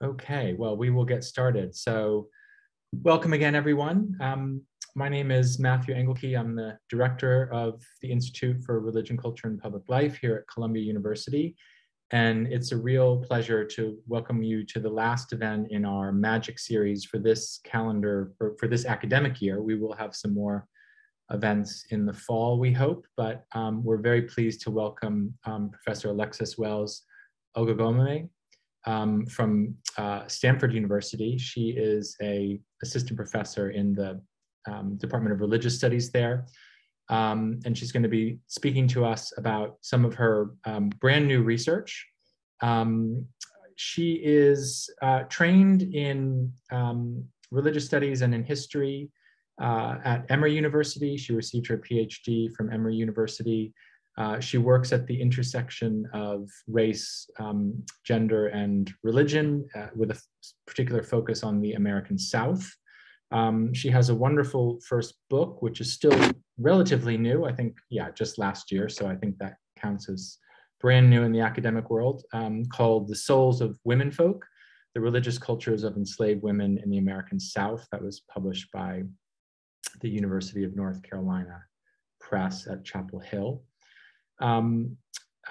Okay, well, we will get started. So welcome again, everyone. Um, my name is Matthew Engelke. I'm the director of the Institute for Religion, Culture, and Public Life here at Columbia University. And it's a real pleasure to welcome you to the last event in our Magic series for this calendar, for, for this academic year. We will have some more events in the fall, we hope, but um, we're very pleased to welcome um, Professor Alexis Wells Oghoghomeh um, from uh, Stanford University. She is a assistant professor in the um, Department of Religious Studies there. Um, and she's going to be speaking to us about some of her um, brand new research. Um, she is uh, trained in um, religious studies and in history uh, at Emory University. She received her PhD from Emory University uh, she works at the intersection of race, um, gender, and religion uh, with a particular focus on the American South. Um, she has a wonderful first book, which is still relatively new. I think, yeah, just last year. So I think that counts as brand new in the academic world, um, called The Souls of Womenfolk, The Religious Cultures of Enslaved Women in the American South. That was published by the University of North Carolina Press at Chapel Hill. Um,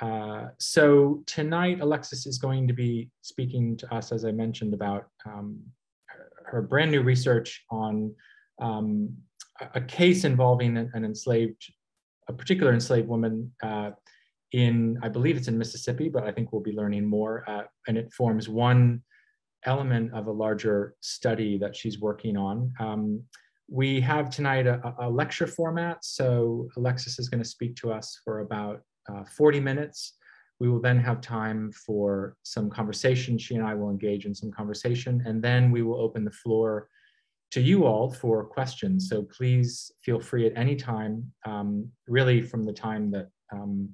uh, so tonight, Alexis is going to be speaking to us, as I mentioned, about um, her, brand new research on um, a case involving an, enslaved, a particular enslaved woman uh, in, I believe it's in Mississippi, but I think we'll be learning more. Uh, and it forms one element of a larger study that she's working on. Um, we have tonight a, a, lecture format, so Alexis is going to speak to us for about uh, 40 minutes. We will then have time for some conversation. She and I will engage in some conversation, and then we will open the floor to you all for questions. So please feel free at any time, um, really from the time that um,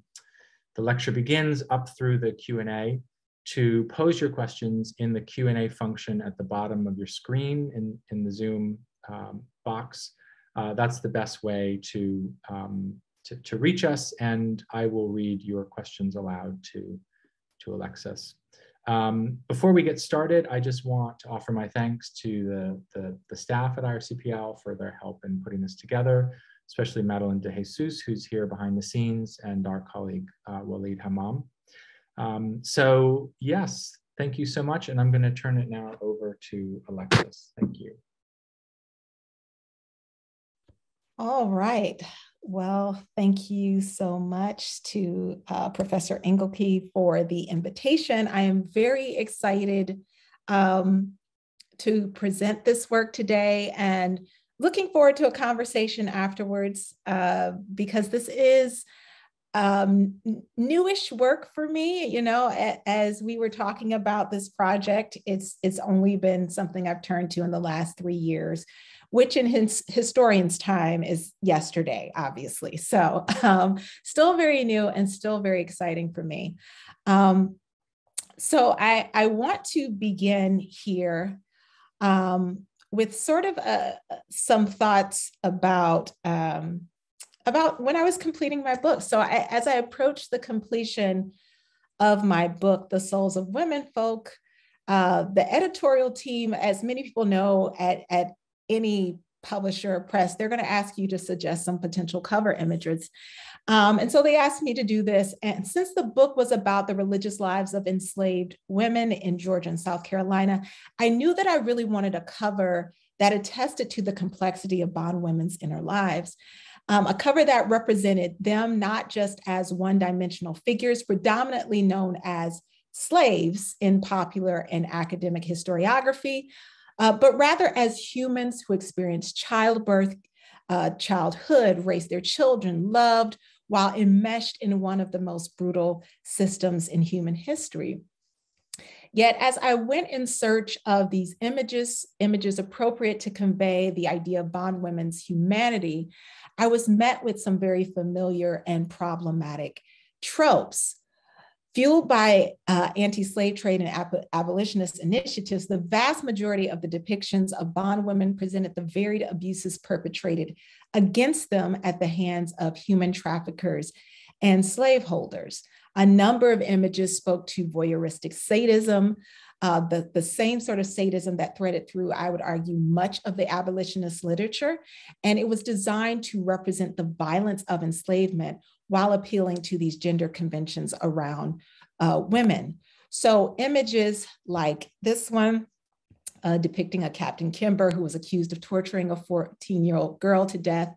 the lecture begins up through the Q&A to pose your questions in the Q&A function at the bottom of your screen in, in the Zoom um, box. Uh, that's the best way to, um, to, to, reach us and I will read your questions aloud to, to Alexis. Um, before we get started, I just want to offer my thanks to the, the, the, staff at IRCPL for their help in putting this together, especially Madeline De Jesus, who's here behind the scenes, and our colleague uh, Walid Hammam. Um, so yes, thank you so much. And I'm gonna turn it now over to Alexis. Thank you. All right. Well, thank you so much to uh, Professor Engelke for the invitation. I am very excited um, to present this work today and looking forward to a conversation afterwards uh, because this is um, newish work for me. You know, as we were talking about this project, it's it's only been something I've turned to in the last three years which in his historian's time is yesterday, obviously. So um, still very new and still very exciting for me. Um, so I, I want to begin here um, with sort of a, uh, some thoughts about um, about when I was completing my book. So I, as I approached the completion of my book, The Souls of Womenfolk, uh, the editorial team, as many people know at, at any publisher or press, they're going to ask you to suggest some potential cover images. Um, and so they asked me to do this. And since the book was about the religious lives of enslaved women in Georgia and South Carolina, I knew that I really wanted a cover that attested to the complexity of bond women's inner lives. Um, a cover that represented them not just as one dimensional figures, predominantly known as slaves in popular and academic historiography, uh, but rather as humans who experience childbirth, uh, childhood, raised their children, loved, while enmeshed in one of the most brutal systems in human history. Yet, as I went in search of these images, images appropriate to convey the idea of bondwomen's humanity, I was met with some very familiar and problematic tropes. Fueled by uh, anti slave trade and ab- abolitionist initiatives, the vast majority of the depictions of bondwomen presented the varied abuses perpetrated against them at the hands of human traffickers and slaveholders. A number of images spoke to voyeuristic sadism, uh, the, the same sort of sadism that threaded through, I would argue, much of the abolitionist literature. And it was designed to represent the violence of enslavement while appealing to these gender conventions around uh, women. So images like this one, uh, depicting a Captain Kimber who was accused of torturing a 14 year old girl to death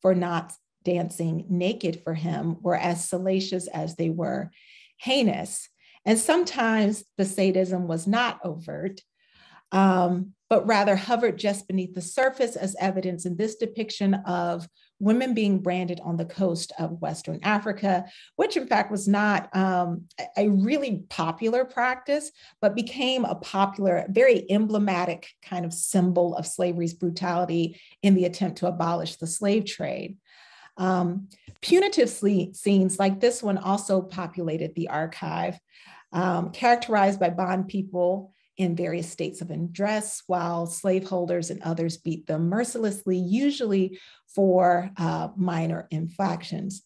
for not dancing naked for him, were as salacious as they were heinous. And sometimes the sadism was not overt, um, but rather hovered just beneath the surface as evidence in this depiction of women being branded on the coast of Western Africa, which in fact was not um, a really popular practice, but became a popular, very emblematic kind of symbol of slavery's brutality in the attempt to abolish the slave trade. Um, punitive scenes like this one also populated the archive, um, characterized by bond people in various states of undress, while slaveholders and others beat them mercilessly, usually for uh, minor infractions.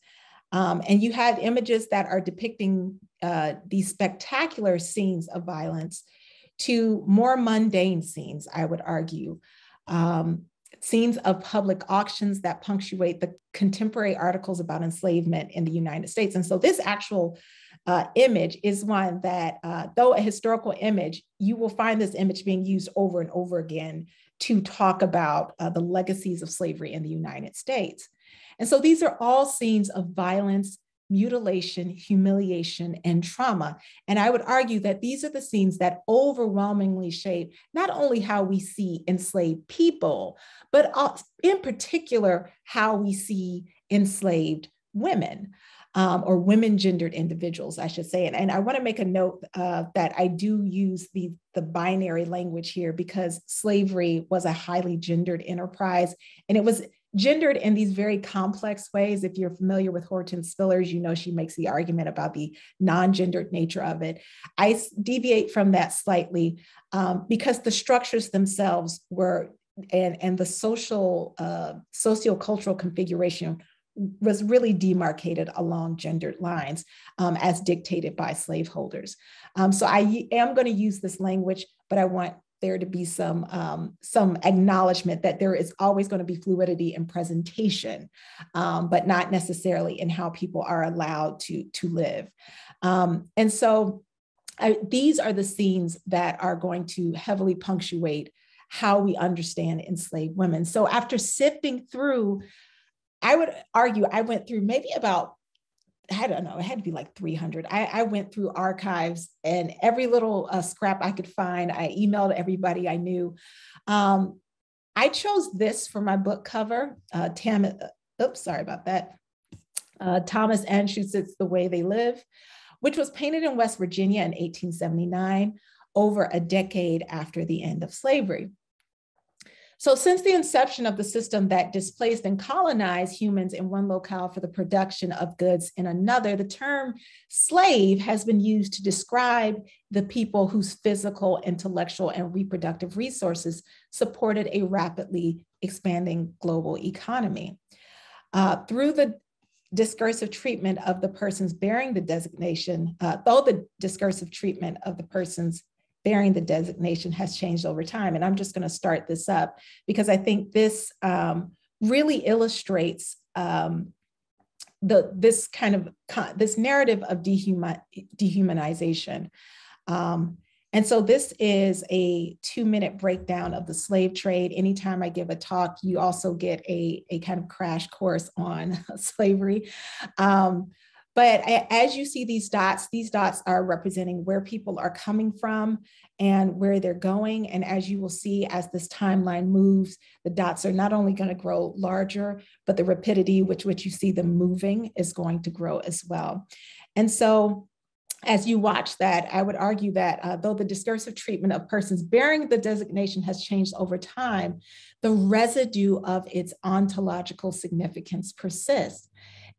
Um, and you have images that are depicting uh, these spectacular scenes of violence to more mundane scenes, I would argue. Um, scenes of public auctions that punctuate the contemporary articles about enslavement in the United States. And so this actual uh, image is one that, uh, though a historical image, you will find this image being used over and over again to talk about uh, the legacies of slavery in the United States. And so these are all scenes of violence mutilation, humiliation, and trauma. And I would argue that these are the scenes that overwhelmingly shape not only how we see enslaved people, but in particular, how we see enslaved women. Um, or women gendered individuals, I should say. And, and I want to make a note uh, that I do use the, the binary language here because slavery was a highly gendered enterprise. And it was gendered in these very complex ways. If you're familiar with Hortense Spillers, you know she makes the argument about the non-gendered nature of it. I deviate from that slightly um, because the structures themselves were and, and the social uh, sociocultural configuration was really demarcated along gendered lines um, as dictated by slaveholders. Um, so I am going to use this language, but I want there to be some um, some acknowledgement that there is always going to be fluidity in presentation, um, but not necessarily in how people are allowed to to live. Um, and so, I, these are the scenes that are going to heavily punctuate how we understand enslaved women. So after sifting through, I would argue I went through maybe about I don't know, it had to be like 300. I, I went through archives and every little uh, scrap I could find, I emailed everybody I knew. Um, I chose this for my book cover. Uh, Tam, uh, oops, sorry about that. Uh, Thomas Anshutz's The Way They Live, which was painted in West Virginia in 1879, over a decade after the end of slavery. So since the inception of the system that displaced and colonized humans in one locale for the production of goods in another, the term slave has been used to describe the people whose physical, intellectual, and reproductive resources supported a rapidly expanding global economy. Uh, through the discursive treatment of the persons bearing the designation, uh, though the discursive treatment of the persons bearing the designation has changed over time. And I'm just going to start this up because I think this um, really illustrates um, the this kind of this narrative of dehuman, dehumanization. Um, and so this is a two minute breakdown of the slave trade. Anytime I give a talk, you also get a, a kind of crash course on slavery. But as you see these dots, these dots are representing where people are coming from and where they're going. And as you will see, as this timeline moves, the dots are not only going to grow larger, but the rapidity with which you see them moving is going to grow as well. And so as you watch that, I would argue that uh, though the discursive treatment of persons bearing the designation has changed over time, the residue of its ontological significance persists.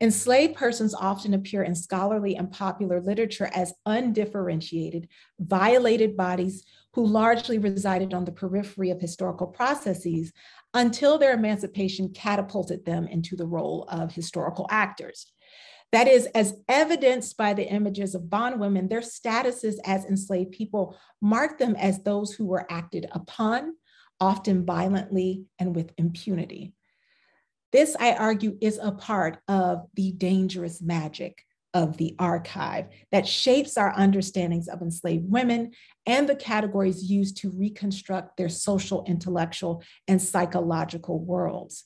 Enslaved persons often appear in scholarly and popular literature as undifferentiated, violated bodies who largely resided on the periphery of historical processes until their emancipation catapulted them into the role of historical actors. That is, as evidenced by the images of bondwomen, their statuses as enslaved people mark them as those who were acted upon, often violently and with impunity. This, I argue, is a part of the dangerous magic of the archive that shapes our understandings of enslaved women and the categories used to reconstruct their social, intellectual, and psychological worlds.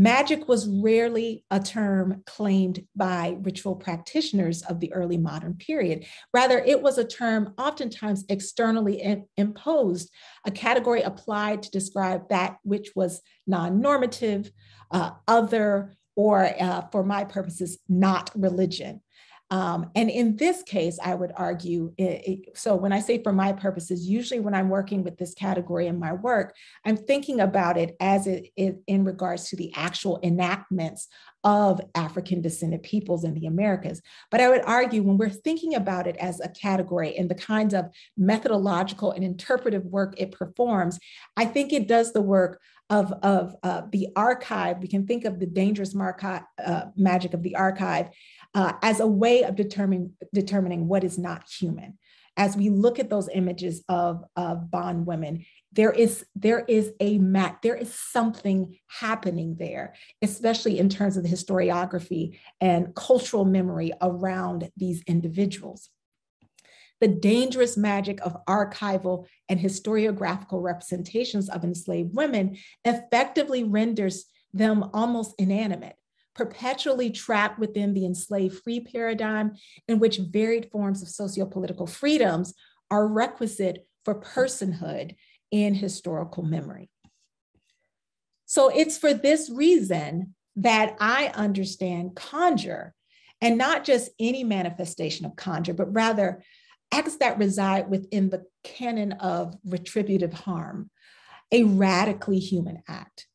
Magic was rarely a term claimed by ritual practitioners of the early modern period. Rather, it was a term oftentimes externally imposed, a category applied to describe that which was non normative, uh, other, or uh, for my purposes, not religion. Um, and in this case, I would argue, it, it, so when I say for my purposes, usually when I'm working with this category in my work, I'm thinking about it as it is in regards to the actual enactments of African descended peoples in the Americas. But I would argue when we're thinking about it as a category and the kinds of methodological and interpretive work it performs, I think it does the work of, of uh, the archive. We can think of the dangerous uh, magic of the archive uh, as a way of determining, determining what is not human. As we look at those images of, of bond women, there is there is a mat there is something happening there especially in terms of the historiography and cultural memory around these individuals the dangerous magic of archival and historiographical representations of enslaved women effectively renders them almost inanimate perpetually trapped within the enslaved free paradigm in which varied forms of sociopolitical freedoms are requisite for personhood in historical memory. So it's for this reason that I understand conjure and not just any manifestation of conjure, but rather acts that reside within the canon of retributive harm, a radically human act.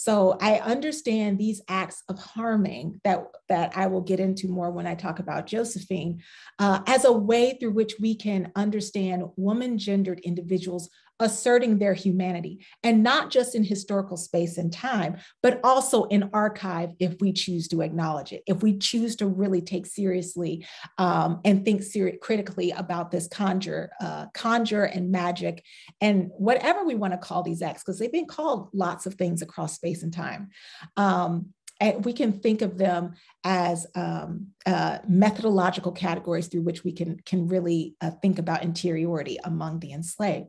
So I understand these acts of harming that, that I will get into more when I talk about Josephine uh, as a way through which we can understand woman gendered individuals asserting their humanity and not just in historical space and time, but also in archive if we choose to acknowledge it, if we choose to really take seriously um, and think ser- critically about this conjure, uh, conjure and magic and whatever we want to call these acts, because they've been called lots of things across space and time. Um, and we can think of them as um, uh, methodological categories through which we can, can really uh, think about interiority among the enslaved.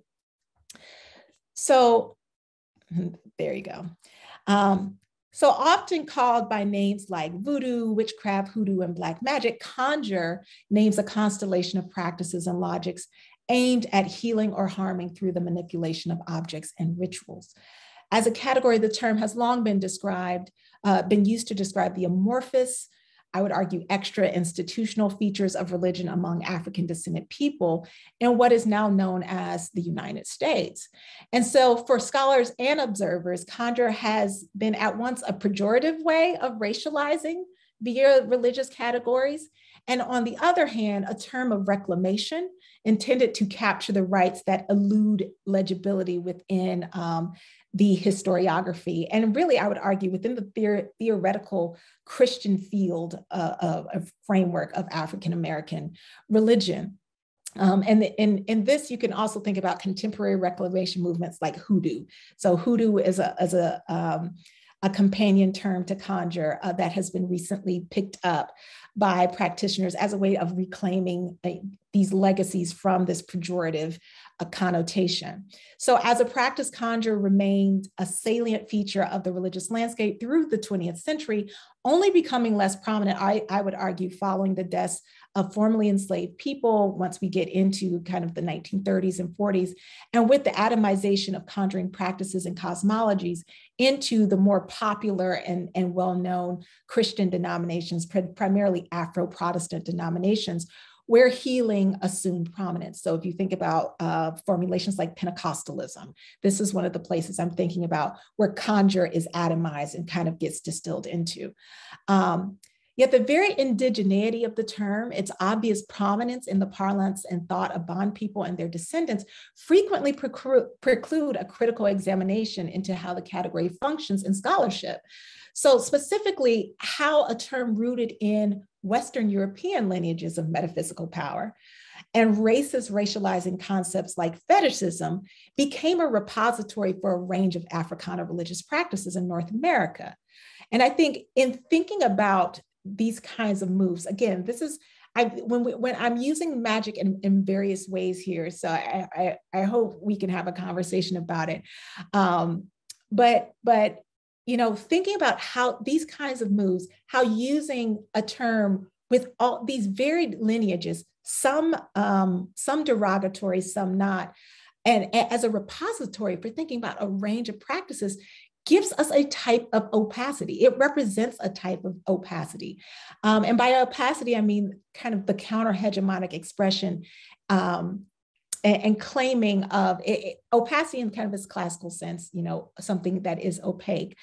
So there you go. Um, so often called by names like voodoo, witchcraft, hoodoo, and black magic, conjure names a constellation of practices and logics aimed at healing or harming through the manipulation of objects and rituals. As a category, the term has long been described, uh, been used to describe the amorphous, I would argue, extra institutional features of religion among African descended people in what is now known as the United States. And so, for scholars and observers, conjure has been at once a pejorative way of racializing via religious categories, and on the other hand, a term of reclamation intended to capture the rights that elude legibility within um, the historiography. And really, I would argue within the theor- theoretical Christian field uh, of, of framework of African American religion. Um, and in, this, you can also think about contemporary reclamation movements like hoodoo. So hoodoo is a, is a, um, a companion term to conjure uh, that has been recently picked up by practitioners as a way of reclaiming uh, these legacies from this pejorative uh, connotation. So, as a practice, conjure remained a salient feature of the religious landscape through the 20th century, only becoming less prominent, I, I would argue, following the deaths of formerly enslaved people once we get into kind of the 1930s and 40s, and with the atomization of conjuring practices and cosmologies into the more popular and, and well known Christian denominations, primarily Afro Protestant denominations, where healing assumed prominence. So if you think about uh, formulations like Pentecostalism, this is one of the places I'm thinking about where conjure is atomized and kind of gets distilled into. Um, Yet the very indigeneity of the term, its obvious prominence in the parlance and thought of bond people and their descendants, frequently preclude a critical examination into how the category functions in scholarship. So, specifically, how a term rooted in Western European lineages of metaphysical power and racist racializing concepts like fetishism became a repository for a range of Africana religious practices in North America. And I think in thinking about these kinds of moves, again, this is I when we, when I'm using magic in, in various ways here, so I, I, I hope we can have a conversation about it. Um, but but you know, thinking about how these kinds of moves, how using a term with all these varied lineages some um, some derogatory, some not. And as a repository for thinking about a range of practices, gives us a type of opacity. It represents a type of opacity. Um, and by opacity, I mean kind of the counter hegemonic expression um, and, claiming of it, it, opacity in kind of its classical sense, you know, something that is opaque.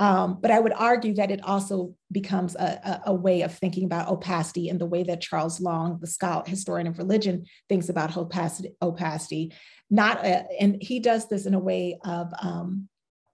Um, but I would argue that it also becomes a, a, a, way of thinking about opacity in the way that Charles Long, the scholar, historian of religion, thinks about opacity. opacity. Not a, and he does this in a way of, um,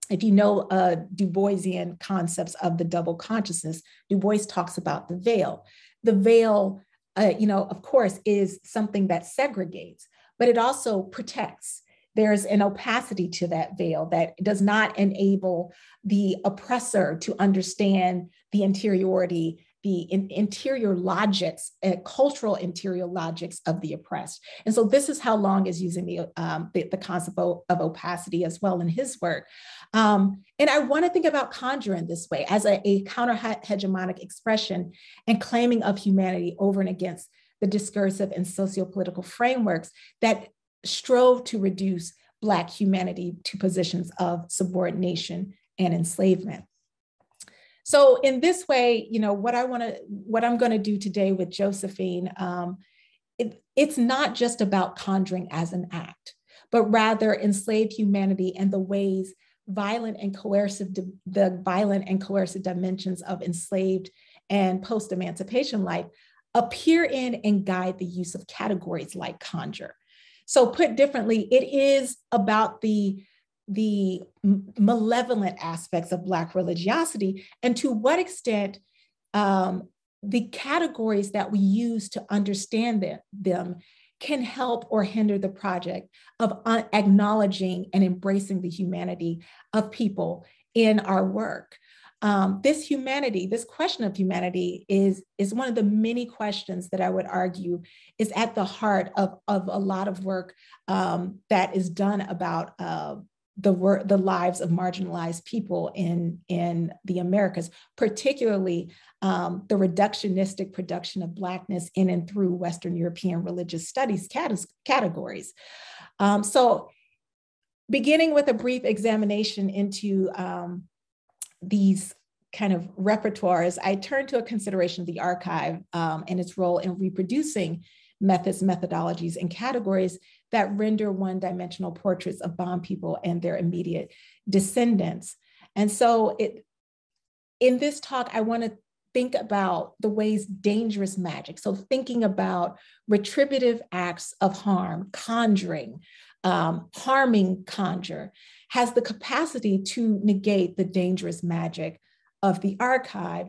if you know uh, Du Boisian concepts of the double consciousness, Du Bois talks about the veil. The veil, uh, you know, of course, is something that segregates, but it also protects there's an opacity to that veil that does not enable the oppressor to understand the interiority the in, interior logics, uh, cultural interior logics of the oppressed. And so this is how Long is using the, um, the, the, concept of, of, opacity as well in his work. Um, and I want to think about conjure in this way as a, a counter hegemonic expression and claiming of humanity over and against the discursive and socio-political frameworks that strove to reduce Black humanity to positions of subordination and enslavement. So in this way, you know, what I want to, what I'm going to do today with Josephine, um, it, it's not just about conjuring as an act, but rather enslaved humanity and the ways violent and coercive, the violent and coercive dimensions of enslaved and post-emancipation life appear in and guide the use of categories like conjure. So put differently, it is about the the malevolent aspects of Black religiosity and to what extent um, the categories that we use to understand them, them can help or hinder the project of acknowledging and embracing the humanity of people in our work um, this humanity, this question of humanity is, is one of the many questions that I would argue is at the heart of, of a lot of work um, that is done about uh, the work, the lives of marginalized people in, in the Americas, particularly um, the reductionistic production of Blackness in and through Western European religious studies cat- categories. Um, so beginning with a brief examination into um, these kind of repertoires, I turned to a consideration of the archive um, and its role in reproducing methods, methodologies, and categories that render one dimensional portraits of bond people and their immediate descendants. And so it, in this talk, I want to think about the ways dangerous magic, so thinking about retributive acts of harm, conjuring, um, harming conjure, has the capacity to negate the dangerous magic of the archive.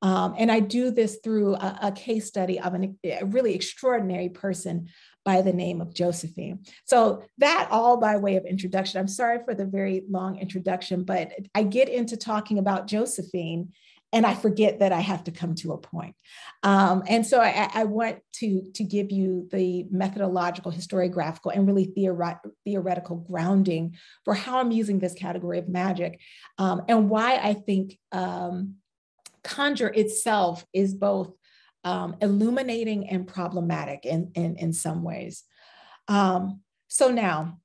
Um, and I do this through a, a case study of an, a really extraordinary person by the name of Josephine. So that all by way of introduction. I'm sorry for the very long introduction, but I get into talking about Josephine and I forget that I have to come to a point. Um, and so I, I, want to, to give you the methodological, historiographical, and really theori- theoretical grounding for how I'm using this category of magic um, and why I think um, conjure itself is both um, illuminating and problematic in, in, in some ways. Um, so now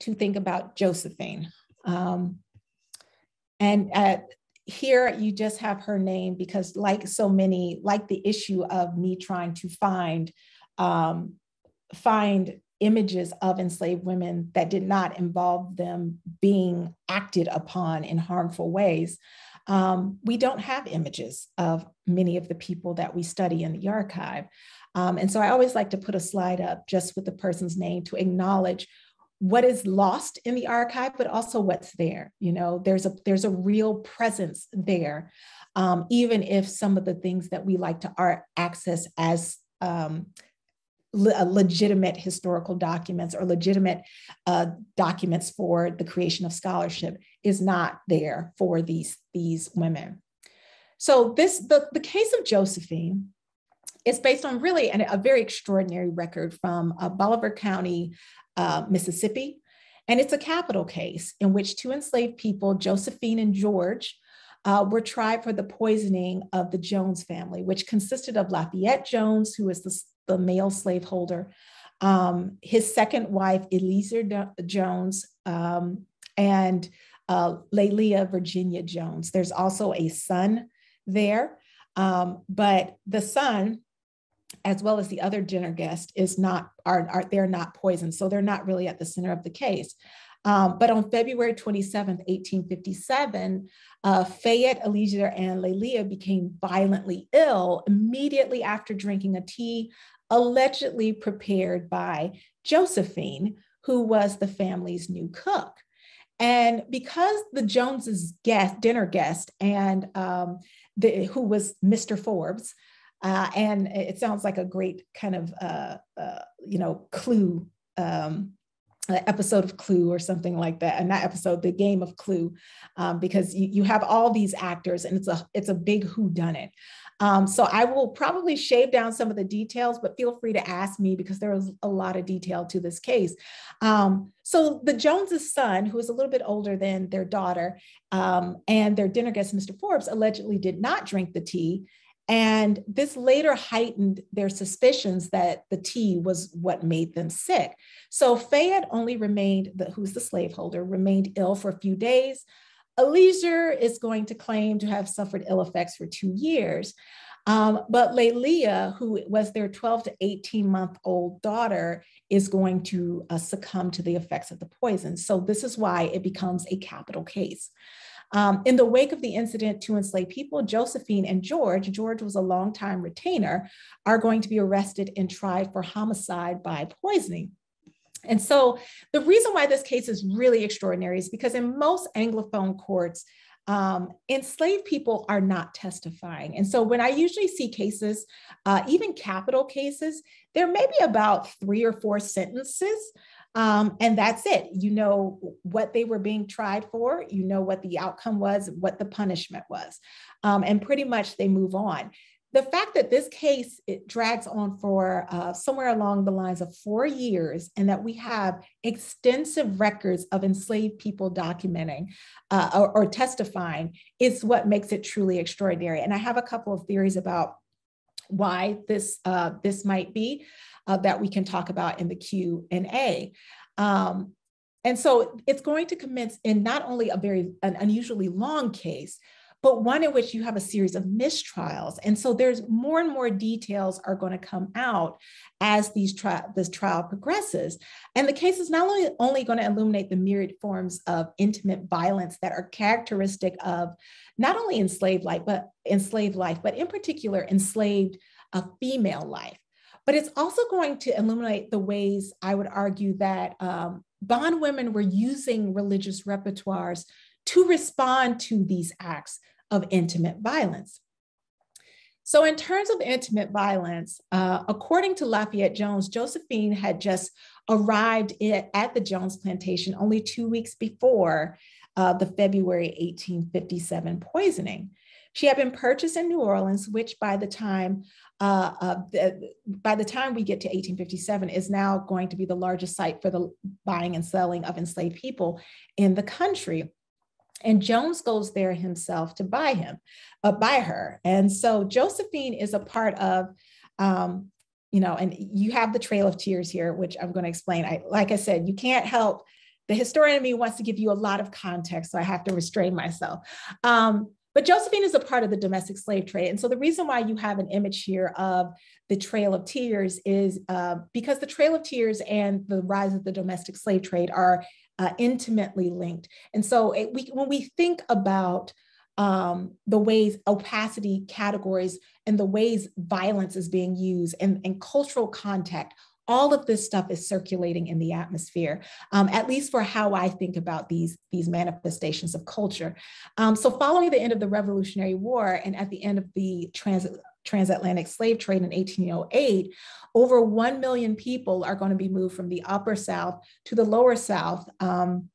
to think about Josephine. Um, and at here you just have her name because like so many like the issue of me trying to find um, find images of enslaved women that did not involve them being acted upon in harmful ways um, we don't have images of many of the people that we study in the archive. Um, and so I always like to put a slide up just with the person's name to acknowledge what is lost in the archive, but also what's there. You know, there's a there's a real presence there, um, even if some of the things that we like to art access as um, le- legitimate historical documents or legitimate uh, documents for the creation of scholarship is not there for these these women. So this the, the case of Josephine is based on really an, a very extraordinary record from uh, Bolivar County uh, Mississippi. And it's a capital case in which two enslaved people, Josephine and George, uh, were tried for the poisoning of the Jones family, which consisted of Lafayette Jones, who was the, the male slaveholder, um, his second wife, Eliezer Jones, um, and uh, Lelia Virginia Jones. There's also a son there, um, but the son as well as the other dinner guest is not are, are they're not poisoned so they're not really at the center of the case um, but on February 27, 1857, uh, Fayette, Eliezer, and Lelia became violently ill immediately after drinking a tea allegedly prepared by Josephine, who was the family's new cook. And because the Joneses' guest, dinner guest, and um, the, who was Mr. Forbes, uh, and it sounds like a great kind of, uh, uh, you know, clue um, episode of Clue or something like that, and not episode, the game of Clue, um, because you, you have all these actors and it's a it's a big who done it. Um, so I will probably shave down some of the details, but feel free to ask me because there was a lot of detail to this case. Um, so the Joneses' son, who is a little bit older than their daughter, um, and their dinner guest, Mr. Forbes, allegedly did not drink the tea and this later heightened their suspicions that the tea was what made them sick. So Fayette only remained, the, who's the slaveholder, remained ill for a few days. Eliezer is going to claim to have suffered ill effects for two years. Um, but Lelia, who was their 12 to 18 month old daughter, is going to uh, succumb to the effects of the poison. So, this is why it becomes a capital case. Um, in the wake of the incident to enslave people, Josephine and George, George was a longtime retainer, are going to be arrested and tried for homicide by poisoning. And so the reason why this case is really extraordinary is because in most Anglophone courts, um, enslaved people are not testifying. And so when I usually see cases, uh, even capital cases, there may be about three or four sentences um, and that's it. You know what they were being tried for, you know what the outcome was, what the punishment was. Um, and pretty much they move on. The fact that this case it drags on for uh, somewhere along the lines of four years, and that we have extensive records of enslaved people documenting uh, or, or testifying, is what makes it truly extraordinary. And I have a couple of theories about why this uh, this might be uh, that we can talk about in the Q and A. Um, and so it's going to commence in not only a very an unusually long case, but one in which you have a series of mistrials. And so there's more and more details are going to come out as these tri- this trial progresses. And the case is not only, only going to illuminate the myriad forms of intimate violence that are characteristic of not only enslaved life, but enslaved life, but in particular enslaved uh, female life. But it's also going to illuminate the ways I would argue that um, bond women were using religious repertoires to respond to these acts of intimate violence. So, in terms of intimate violence, uh, according to Lafayette Jones, Josephine had just arrived at the Jones plantation only two weeks before uh, the February 1857 poisoning. She had been purchased in New Orleans, which by the time uh, uh, the, by the time we get to 1857 is now going to be the largest site for the buying and selling of enslaved people in the country. And Jones goes there himself to buy him, uh, buy her. And so Josephine is a part of, um, you know, and you have the Trail of Tears here, which I'm going to explain. I, like I said, you can't help. The historian in me wants to give you a lot of context, so I have to restrain myself. Um, but Josephine is a part of the domestic slave trade. And so the reason why you have an image here of the Trail of Tears is uh, because the Trail of Tears and the rise of the domestic slave trade are uh, intimately linked. And so it, we, when we think about um, the ways opacity categories and the ways violence is being used and, and cultural contact all of this stuff is circulating in the atmosphere, um, at least for how I think about these, these manifestations of culture. Um, so following the end of the Revolutionary War and at the end of the trans transatlantic slave trade in 1808, over 1 million people are going to be moved from the upper South to the lower South. Um,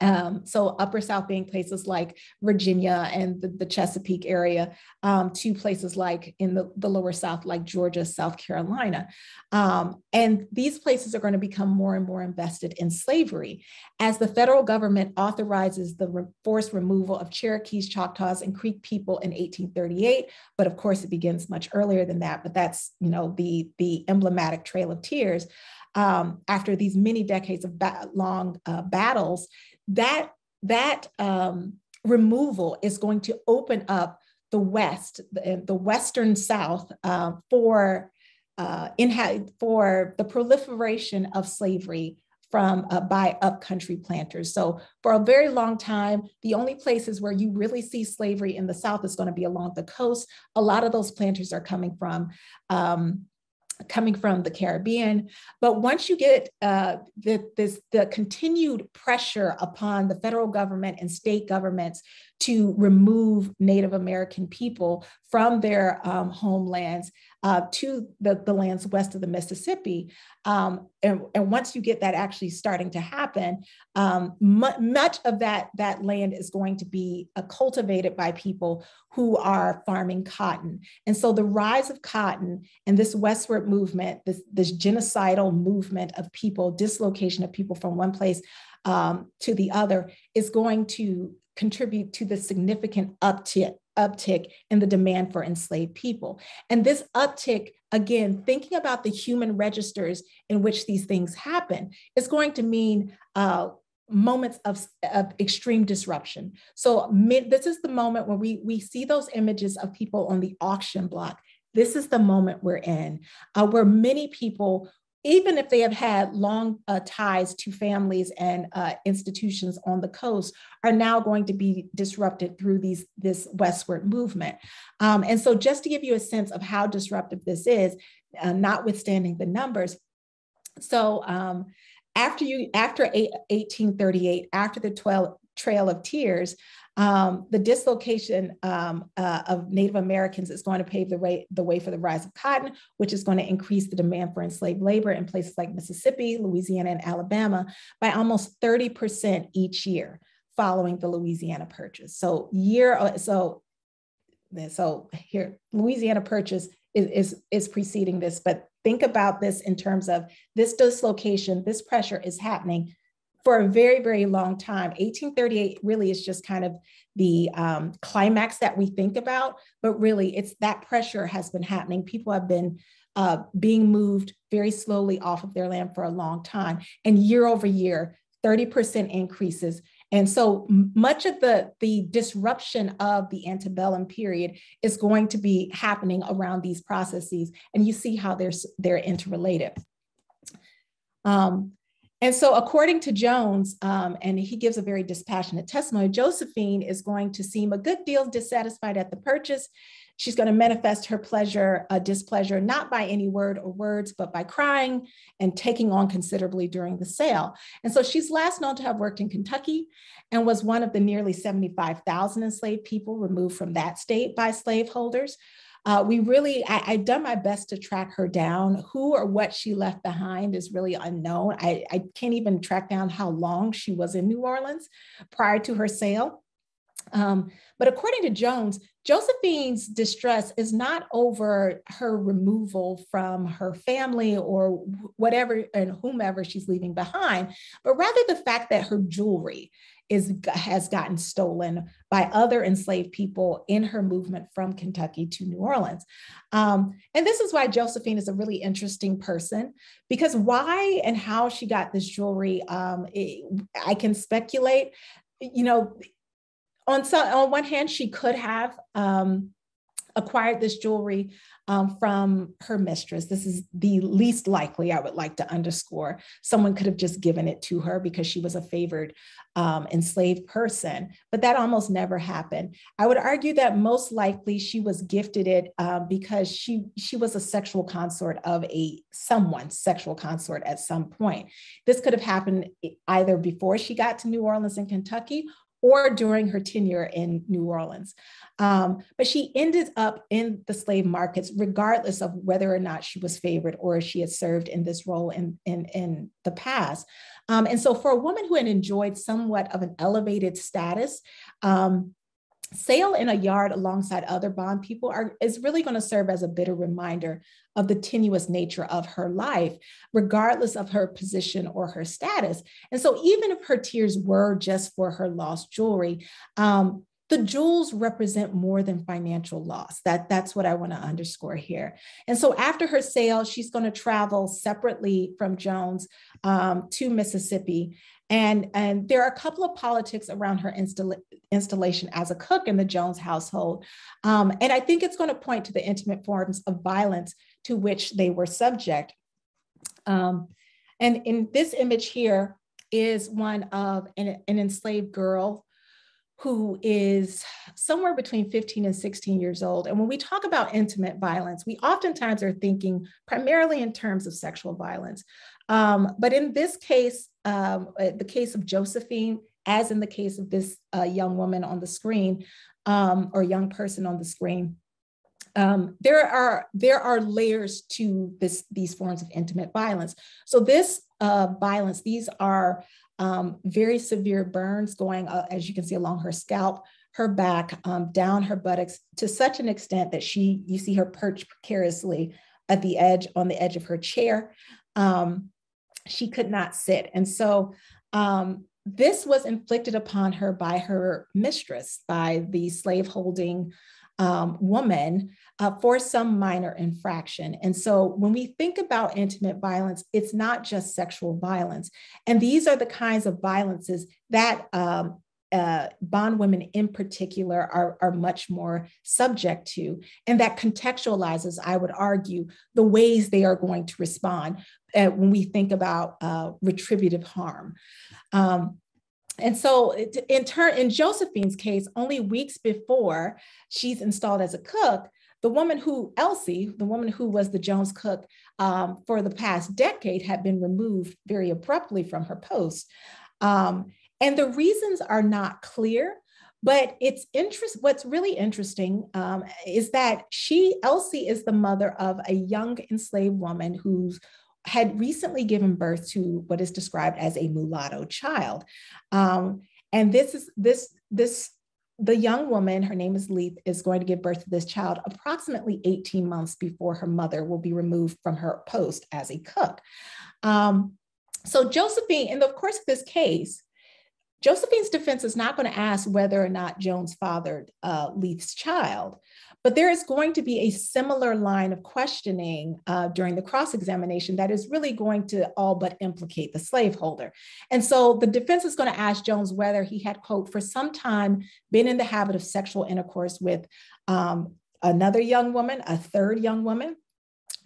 um, so upper South being places like Virginia and the, the Chesapeake area, um, to places like in the, the lower South, like Georgia, South Carolina. Um, and these places are going to become more and more invested in slavery. As the federal government authorizes the re forced removal of Cherokees, Choctaws, and Creek people in 1838, but of course it begins much earlier than that, but that's, you know, the, the emblematic Trail of Tears. Um, after these many decades of ba long uh, battles, that that um, removal is going to open up the West, the, the Western South, uh, for uh, in for the proliferation of slavery from uh, by upcountry planters. So for a very long time, the only places where you really see slavery in the South is going to be along the coast. A lot of those planters are coming from um, coming from the Caribbean. But once you get uh, the, this, the continued pressure upon the federal government and state governments to remove Native American people from their um, homelands uh, to the, the lands west of the Mississippi. Um, and, and once you get that actually starting to happen, um, much of that, that land is going to be uh, cultivated by people who are farming cotton. And so the rise of cotton and this westward movement, this, this genocidal movement of people, dislocation of people from one place um, to the other, is going to contribute to the significant uptick uptick in the demand for enslaved people. And this uptick, again, thinking about the human registers in which these things happen, is going to mean uh, moments of, of extreme disruption. So this is the moment where we, we see those images of people on the auction block. This is the moment we're in, uh, where many people even if they have had long uh, ties to families and uh, institutions on the coast, are now going to be disrupted through these this westward movement. Um, and so, just to give you a sense of how disruptive this is, uh, notwithstanding the numbers, so um, after you after 1838, after the 12 Trail of Tears, um, the dislocation um, uh, of Native Americans is going to pave the way, the way for the rise of cotton, which is going to increase the demand for enslaved labor in places like Mississippi, Louisiana, and Alabama by almost 30% each year following the Louisiana Purchase. So year, uh, so so here, Louisiana Purchase is, is, is preceding this, but think about this in terms of this dislocation, this pressure is happening for a very, very long time. 1838 really is just kind of the um, climax that we think about, but really it's that pressure has been happening. People have been uh, being moved very slowly off of their land for a long time. And year over year, 30% increases. And so much of the, the disruption of the antebellum period is going to be happening around these processes. And you see how they're, they're interrelated. Um, and so, according to Jones, um, and he gives a very dispassionate testimony, Josephine is going to seem a good deal dissatisfied at the purchase. She's going to manifest her pleasure, uh, displeasure, not by any word or words, but by crying and taking on considerably during the sale. And so she's last known to have worked in Kentucky and was one of the nearly 75,000 enslaved people removed from that state by slaveholders. Uh, we really, I, I've done my best to track her down. Who or what she left behind is really unknown. I, I can't even track down how long she was in New Orleans prior to her sale. Um, but according to Jones, Josephine's distress is not over her removal from her family or whatever and whomever she's leaving behind, but rather the fact that her jewelry is has gotten stolen by other enslaved people in her movement from Kentucky to New Orleans. Um, and this is why Josephine is a really interesting person because why and how she got this jewelry, um, it, I can speculate. You know, on some, on one hand, she could have. Um, acquired this jewelry um, from her mistress. This is the least likely, I would like to underscore. Someone could have just given it to her because she was a favored um, enslaved person, but that almost never happened. I would argue that most likely she was gifted it um, because she, she was a sexual consort of a someone's sexual consort at some point. This could have happened either before she got to New Orleans and Kentucky or during her tenure in New Orleans. Um, but she ended up in the slave markets, regardless of whether or not she was favored or she had served in this role in, in, in the past. Um, and so, for a woman who had enjoyed somewhat of an elevated status, um, sale in a yard alongside other bond people are, is really going to serve as a bitter reminder of the tenuous nature of her life, regardless of her position or her status. And so, even if her tears were just for her lost jewelry, um, the jewels represent more than financial loss. That, that's what I want to underscore here. And so after her sale, she's going to travel separately from Jones um, to Mississippi. And, and there are a couple of politics around her installa- installation as a cook in the Jones household. Um, and I think it's going to point to the intimate forms of violence to which they were subject. Um, and in this image here is one of an, an enslaved girl who is somewhere between 15 and 16 years old. And when we talk about intimate violence, we oftentimes are thinking primarily in terms of sexual violence. Um, but in this case, um, uh, the case of Josephine, as in the case of this uh, young woman on the screen um, or young person on the screen, um, there are there are layers to this these forms of intimate violence. So this uh, violence, these are um, very severe burns going, uh, as you can see, along her scalp, her back, um, down her buttocks, to such an extent that she, you see her perched precariously at the edge, on the edge of her chair. Um, she could not sit. And so um, this was inflicted upon her by her mistress, by the slaveholding um, woman uh, for some minor infraction. And so when we think about intimate violence, it's not just sexual violence. And these are the kinds of violences that um, uh, bond women in particular are, are much more subject to, and that contextualizes, I would argue, the ways they are going to respond uh, when we think about uh, retributive harm. Um, and so in turn in josephine's case only weeks before she's installed as a cook the woman who elsie the woman who was the jones cook um, for the past decade had been removed very abruptly from her post. Um, and the reasons are not clear but it's interest what's really interesting um, is that she elsie is the mother of a young enslaved woman who's had recently given birth to what is described as a mulatto child. Um, and this is this this the young woman, her name is Leith, is going to give birth to this child approximately 18 months before her mother will be removed from her post as a cook. Um, so Josephine, in the course of this case, Josephine's defense is not going to ask whether or not Jones fathered uh, Leith's child, but there is going to be a similar line of questioning uh, during the cross examination that is really going to all but implicate the slaveholder. And so the defense is going to ask Jones whether he had, quote, for some time been in the habit of sexual intercourse with um, another young woman, a third young woman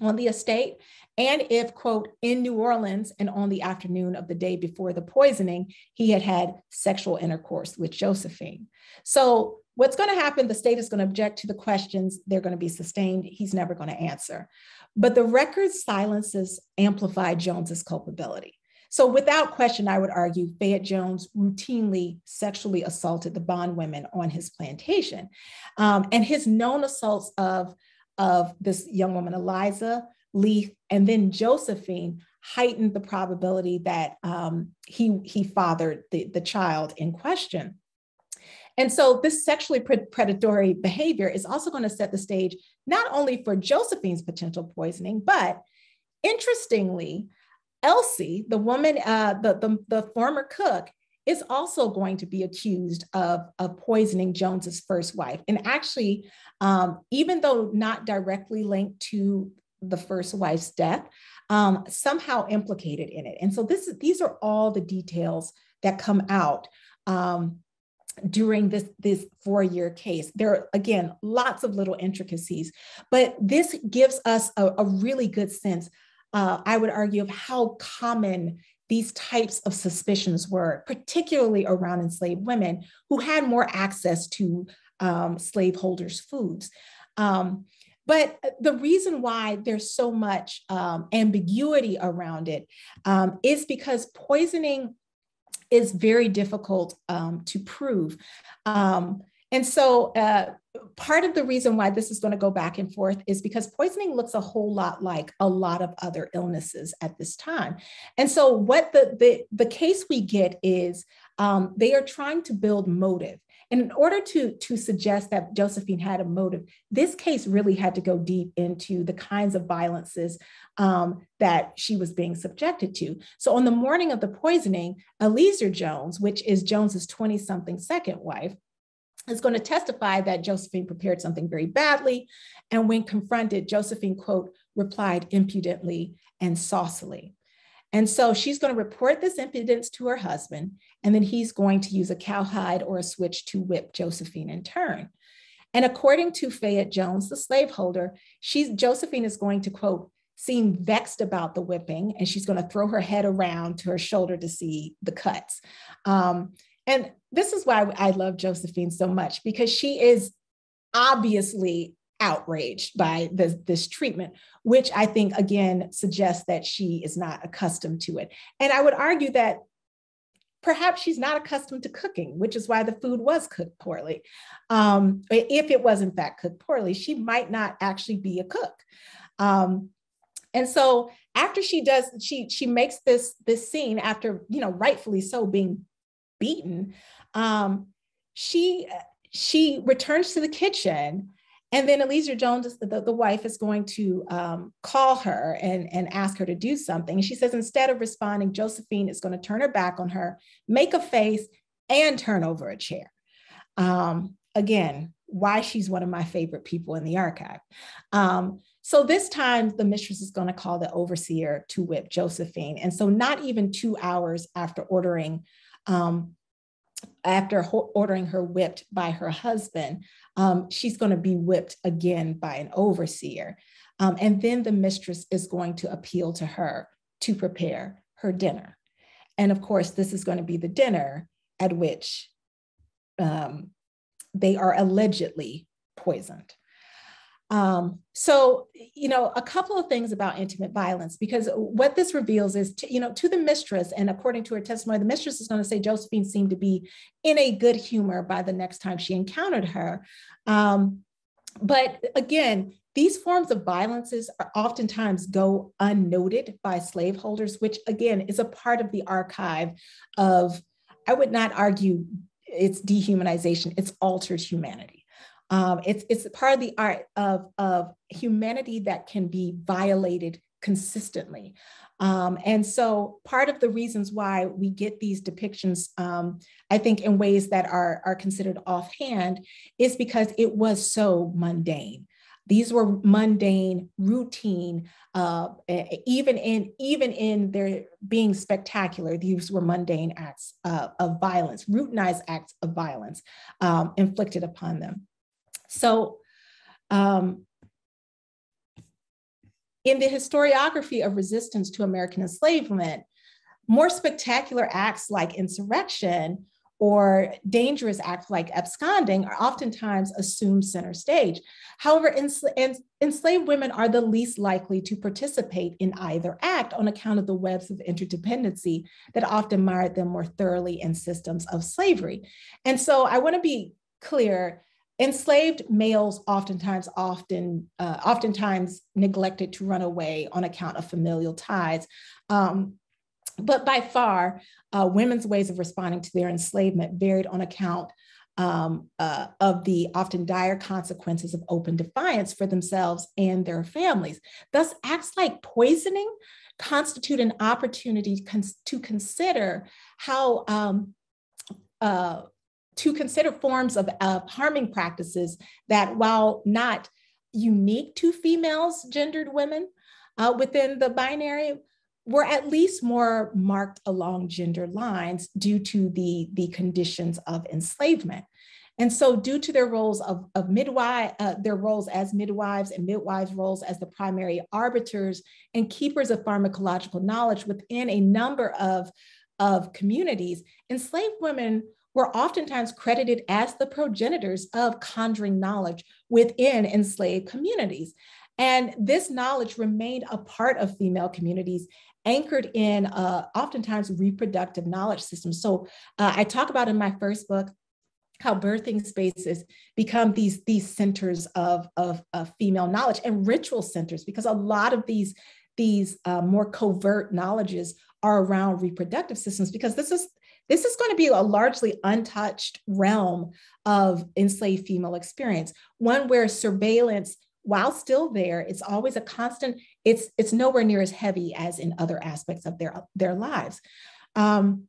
on the estate, and if, quote, in New Orleans and on the afternoon of the day before the poisoning, he had had sexual intercourse with Josephine. So What's going to happen, the state is going to object to the questions. They're going to be sustained. He's never going to answer. But the record silences amplify Jones's culpability. So without question, I would argue Fayette Jones routinely sexually assaulted the bond women on his plantation. Um, and his known assaults of, of this young woman, Eliza, Leith, and then Josephine heightened the probability that um, he, he fathered the, the child in question. And so this sexually predatory behavior is also going to set the stage not only for Josephine's potential poisoning, but interestingly, Elsie, the woman, uh, the, the, the former cook, is also going to be accused of, of poisoning Jones's first wife. And actually, um, even though not directly linked to the first wife's death, um, somehow implicated in it. And so this, is, these are all the details that come out um, during this this four year case. There are again lots of little intricacies but this gives us a, a really good sense uh, i would argue of how common these types of suspicions were particularly around enslaved women who had more access to um, slaveholders foods. Um, but the reason why there's so much um, ambiguity around it um, is because poisoning is very difficult um, to prove. Um, and so uh, part of the reason why this is going to go back and forth is because poisoning looks a whole lot like a lot of other illnesses at this time. And so what the, the, the case we get is um, they are trying to build motive. And in order to, to suggest that Josephine had a motive, this case really had to go deep into the kinds of violences um, that she was being subjected to. So on the morning of the poisoning, Eliezer Jones, which is Jones's 20 something second wife, is going to testify that Josephine prepared something very badly. And when confronted, Josephine, quote, replied impudently and saucily. And so she's going to report this impudence to her husband, and then he's going to use a cowhide or a switch to whip Josephine in turn. And according to Fayette Jones, the slaveholder, she's Josephine is going to quote, seem vexed about the whipping, and she's going to throw her head around to her shoulder to see the cuts. Um, and this is why I love Josephine so much because she is obviously outraged by this, this treatment, which I think again suggests that she is not accustomed to it. And I would argue that perhaps she's not accustomed to cooking, which is why the food was cooked poorly. Um, if it was in fact cooked poorly, she might not actually be a cook. Um, and so after she does, she she makes this this scene after you know rightfully so being beaten. Um, she she returns to the kitchen and then Eliezer Jones, the, the wife, is going to um, call her and, and ask her to do something. She says, instead of responding, Josephine is going to turn her back on her, make a face, and turn over a chair. Um, again, why she's one of my favorite people in the archive. Um, so this time, the mistress is going to call the overseer to whip Josephine. And so, not even two hours after ordering um, after ordering her whipped by her husband, um, she's going to be whipped again by an overseer. Um, and then the mistress is going to appeal to her to prepare her dinner. And of course, this is going to be the dinner at which um, they are allegedly poisoned. Um, so, you know, a couple of things about intimate violence, because what this reveals is, to, you know, to the mistress, and according to her testimony, the mistress is going to say Josephine seemed to be in a good humor by the next time she encountered her. Um, but again, these forms of violences are oftentimes go unnoted by slaveholders, which again is a part of the archive of, I would not argue it's dehumanization, it's altered humanity. Um, it's, it's part of the art of, of humanity that can be violated consistently. Um, and so part of the reasons why we get these depictions, um, I think in ways that are, are considered offhand is because it was so mundane. These were mundane, routine, uh, even in even in their being spectacular. These were mundane acts uh, of violence, routinized acts of violence um, inflicted upon them. So, um, in the historiography of resistance to American enslavement, more spectacular acts like insurrection or dangerous acts like absconding are oftentimes assumed center stage. However, ensl enslaved women are the least likely to participate in either act on account of the webs of interdependency that often mired them more thoroughly in systems of slavery. And so I want to be clear enslaved males oftentimes often uh, oftentimes neglected to run away on account of familial ties. Um, but by far uh, women's ways of responding to their enslavement varied on account um, uh, of the often dire consequences of open defiance for themselves and their families. Thus acts like poisoning constitute an opportunity cons- to consider how um, uh, to consider forms of, of harming practices that, while not unique to females, gendered women uh, within the binary, were at least more marked along gender lines due to the, the conditions of enslavement. And so due to their roles of, of midwife, uh, their roles as midwives and midwives' roles as the primary arbiters and keepers of pharmacological knowledge within a number of, of communities, enslaved women were oftentimes credited as the progenitors of conjuring knowledge within enslaved communities. And this knowledge remained a part of female communities anchored in uh, oftentimes reproductive knowledge systems. So uh, I talk about in my first book how birthing spaces become these, these centers of, of, of female knowledge and ritual centers, because a lot of these, these uh, more covert knowledges are around reproductive systems, because this is this is going to be a largely untouched realm of enslaved female experience, one where surveillance, while still there, it's always a constant, it's, it's nowhere near as heavy as in other aspects of their, their lives. Um,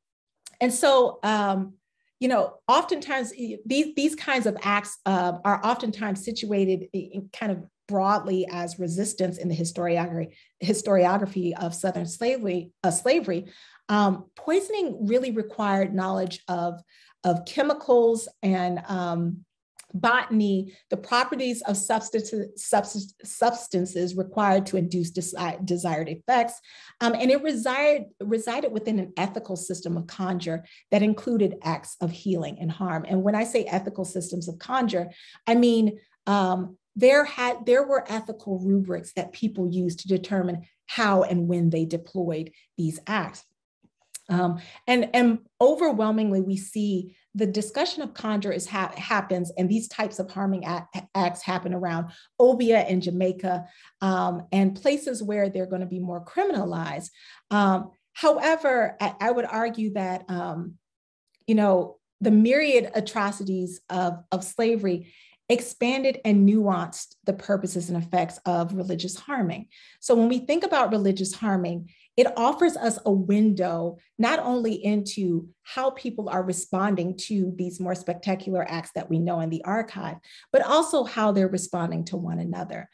and so um, you know, oftentimes these, these kinds of acts uh, are oftentimes situated in kind of broadly as resistance in the historiography, historiography of Southern slavery. Uh, slavery. Um, poisoning really required knowledge of, of chemicals and um, botany, the properties of substances, substances required to induce desi desired effects. Um, and it resided, resided within an ethical system of conjure that included acts of healing and harm. And when I say ethical systems of conjure, I mean um, there had there were ethical rubrics that people used to determine how and when they deployed these acts. Um, and, and overwhelmingly, we see the discussion of conjure is ha happens and these types of harming acts happen around Obeah and Jamaica um, and places where they're going to be more criminalized. Um, however, I, I, would argue that, um, you know, the myriad atrocities of, of slavery expanded and nuanced the purposes and effects of religious harming. So when we think about religious harming, it offers us a window not only into how people are responding to these more spectacular acts that we know in the archive, but also how they're responding to one another.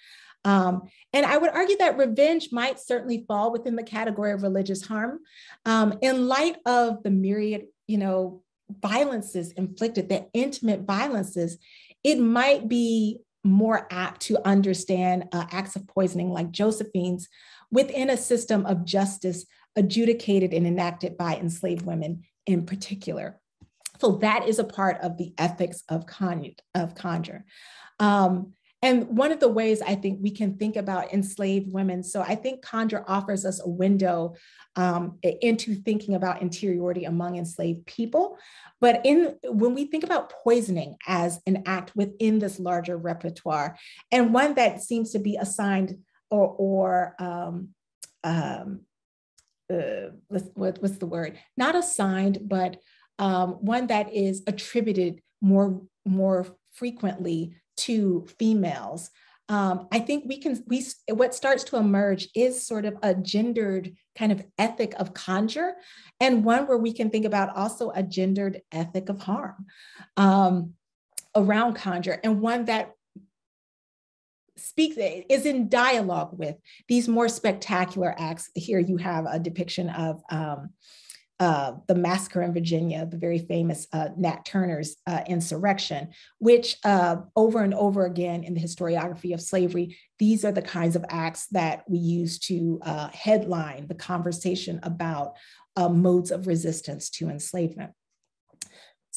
Um, and I would argue that revenge might certainly fall within the category of religious harm um, in light of the myriad, you know, violences inflicted, the intimate violences, it might be more apt to understand uh, acts of poisoning like Josephine's within a system of justice adjudicated and enacted by enslaved women in particular. So that is a part of the ethics of, con- of conjure. Um, and one of the ways I think we can think about enslaved women, so I think conjure offers us a window um, into thinking about interiority among enslaved people. But in when we think about poisoning as an act within this larger repertoire, and one that seems to be assigned or, or um, um, uh, what, what's the word? Not assigned, but um, one that is attributed more more frequently to females. Um, I think we can we what starts to emerge is sort of a gendered kind of ethic of conjure, and one where we can think about also a gendered ethic of harm um, around conjure, and one that speaks is in dialogue with these more spectacular acts. Here you have a depiction of um, uh, the massacre in Virginia, the very famous uh, Nat Turner's uh, insurrection, which uh, over and over again in the historiography of slavery, these are the kinds of acts that we use to uh, headline the conversation about uh, modes of resistance to enslavement.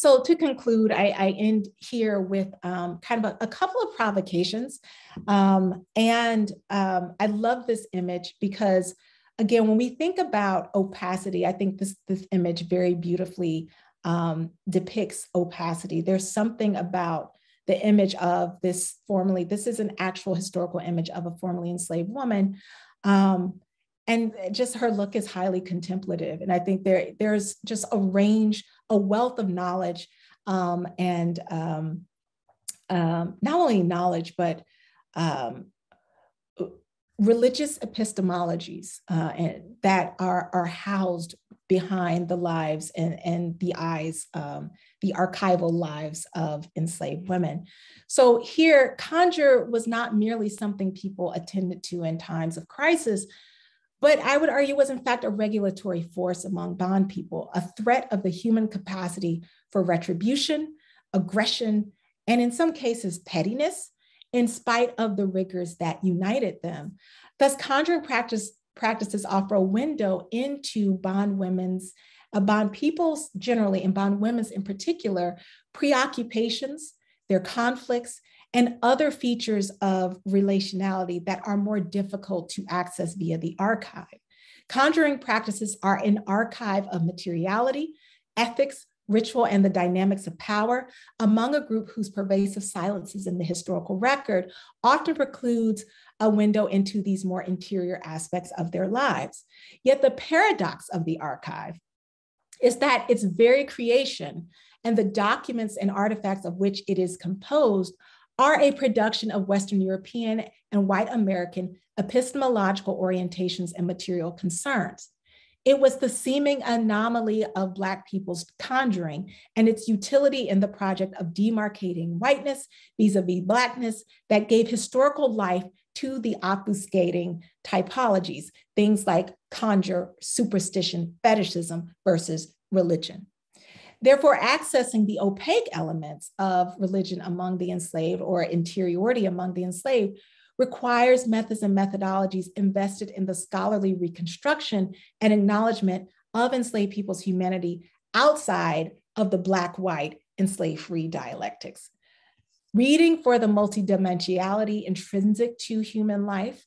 So to conclude, I, I end here with um, kind of a, a, couple of provocations. Um, and um, I love this image because, again, when we think about opacity, I think this, this image very beautifully um, depicts opacity. There's something about the image of this formerly, this is an actual historical image of a formerly enslaved woman. Um, and just her look is highly contemplative. And I think there, there's just a range a wealth of knowledge um, and um, um, not only knowledge, but um, religious epistemologies uh, that are, are housed behind the lives and, and the eyes, um, the archival lives of enslaved women. So here, conjure was not merely something people attended to in times of crisis, but I would argue was in fact a regulatory force among bond people, a threat of the human capacity for retribution, aggression, and in some cases, pettiness, in spite of the rigors that united them. Thus, conjuring practice, practices offer a window into bond women's, uh, bond people's generally, and bond women's in particular, preoccupations, their conflicts, and other features of relationality that are more difficult to access via the archive. Conjuring practices are an archive of materiality, ethics, ritual, and the dynamics of power among a group whose pervasive silences in the historical record often precludes a window into these more interior aspects of their lives. Yet the paradox of the archive is that its very creation and the documents and artifacts of which it is composed are a production of Western European and white American epistemological orientations and material concerns. It was the seeming anomaly of Black people's conjuring and its utility in the project of demarcating whiteness vis a vis Blackness that gave historical life to the obfuscating typologies, things like conjure, superstition, fetishism versus religion. Therefore, accessing the opaque elements of religion among the enslaved or interiority among the enslaved requires methods and methodologies invested in the scholarly reconstruction and acknowledgement of enslaved people's humanity outside of the Black white enslaved free dialectics. Reading for the multidimensionality intrinsic to human life.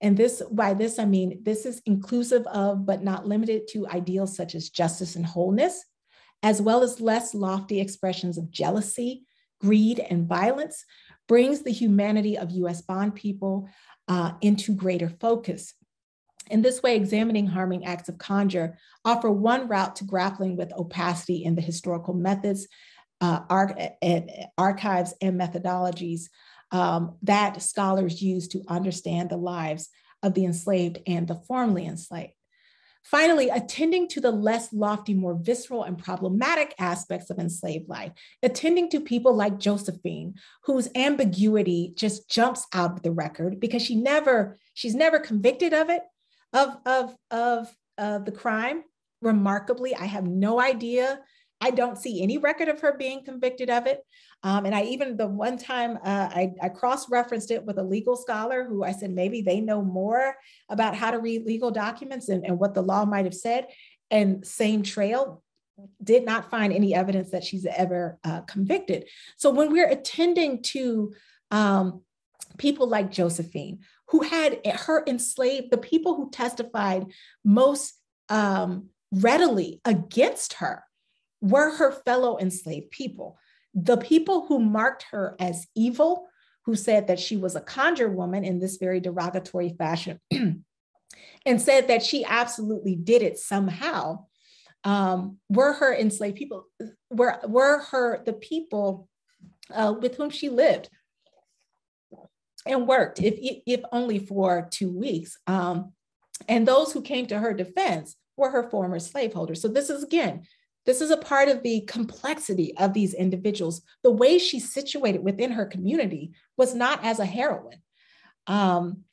And this, by this, I mean this is inclusive of, but not limited to, ideals such as justice and wholeness, as well as less lofty expressions of jealousy, greed, and violence, brings the humanity of US bond people uh, into greater focus. In this way, examining harming acts of conjure offer one route to grappling with opacity in the historical methods, uh, archives, and methodologies um, that scholars use to understand the lives of the enslaved and the formerly enslaved. Finally, attending to the less lofty, more visceral and problematic aspects of enslaved life, attending to people like Josephine, whose ambiguity just jumps out of the record because she never, she's never convicted of it, of, of, of, of the crime. Remarkably, I have no idea I don't see any record of her being convicted of it. Um, and I even the one time uh, I, I cross referenced it with a legal scholar who I said maybe they know more about how to read legal documents and, and what the law might have said. And same trail, did not find any evidence that she's ever uh, convicted. So when we're attending to um, people like Josephine, who had her enslaved, the people who testified most um, readily against her were her fellow enslaved people. The people who marked her as evil, who said that she was a conjure woman in this very derogatory fashion, and said that she absolutely did it somehow, um, were her enslaved people, were, were her the people uh, with whom she lived and worked, if, if only for two weeks. Um, and those who came to her defense were her former slaveholders. So this is again this is a part of the complexity of these individuals. The way she's situated within her community was not as a heroine. Um,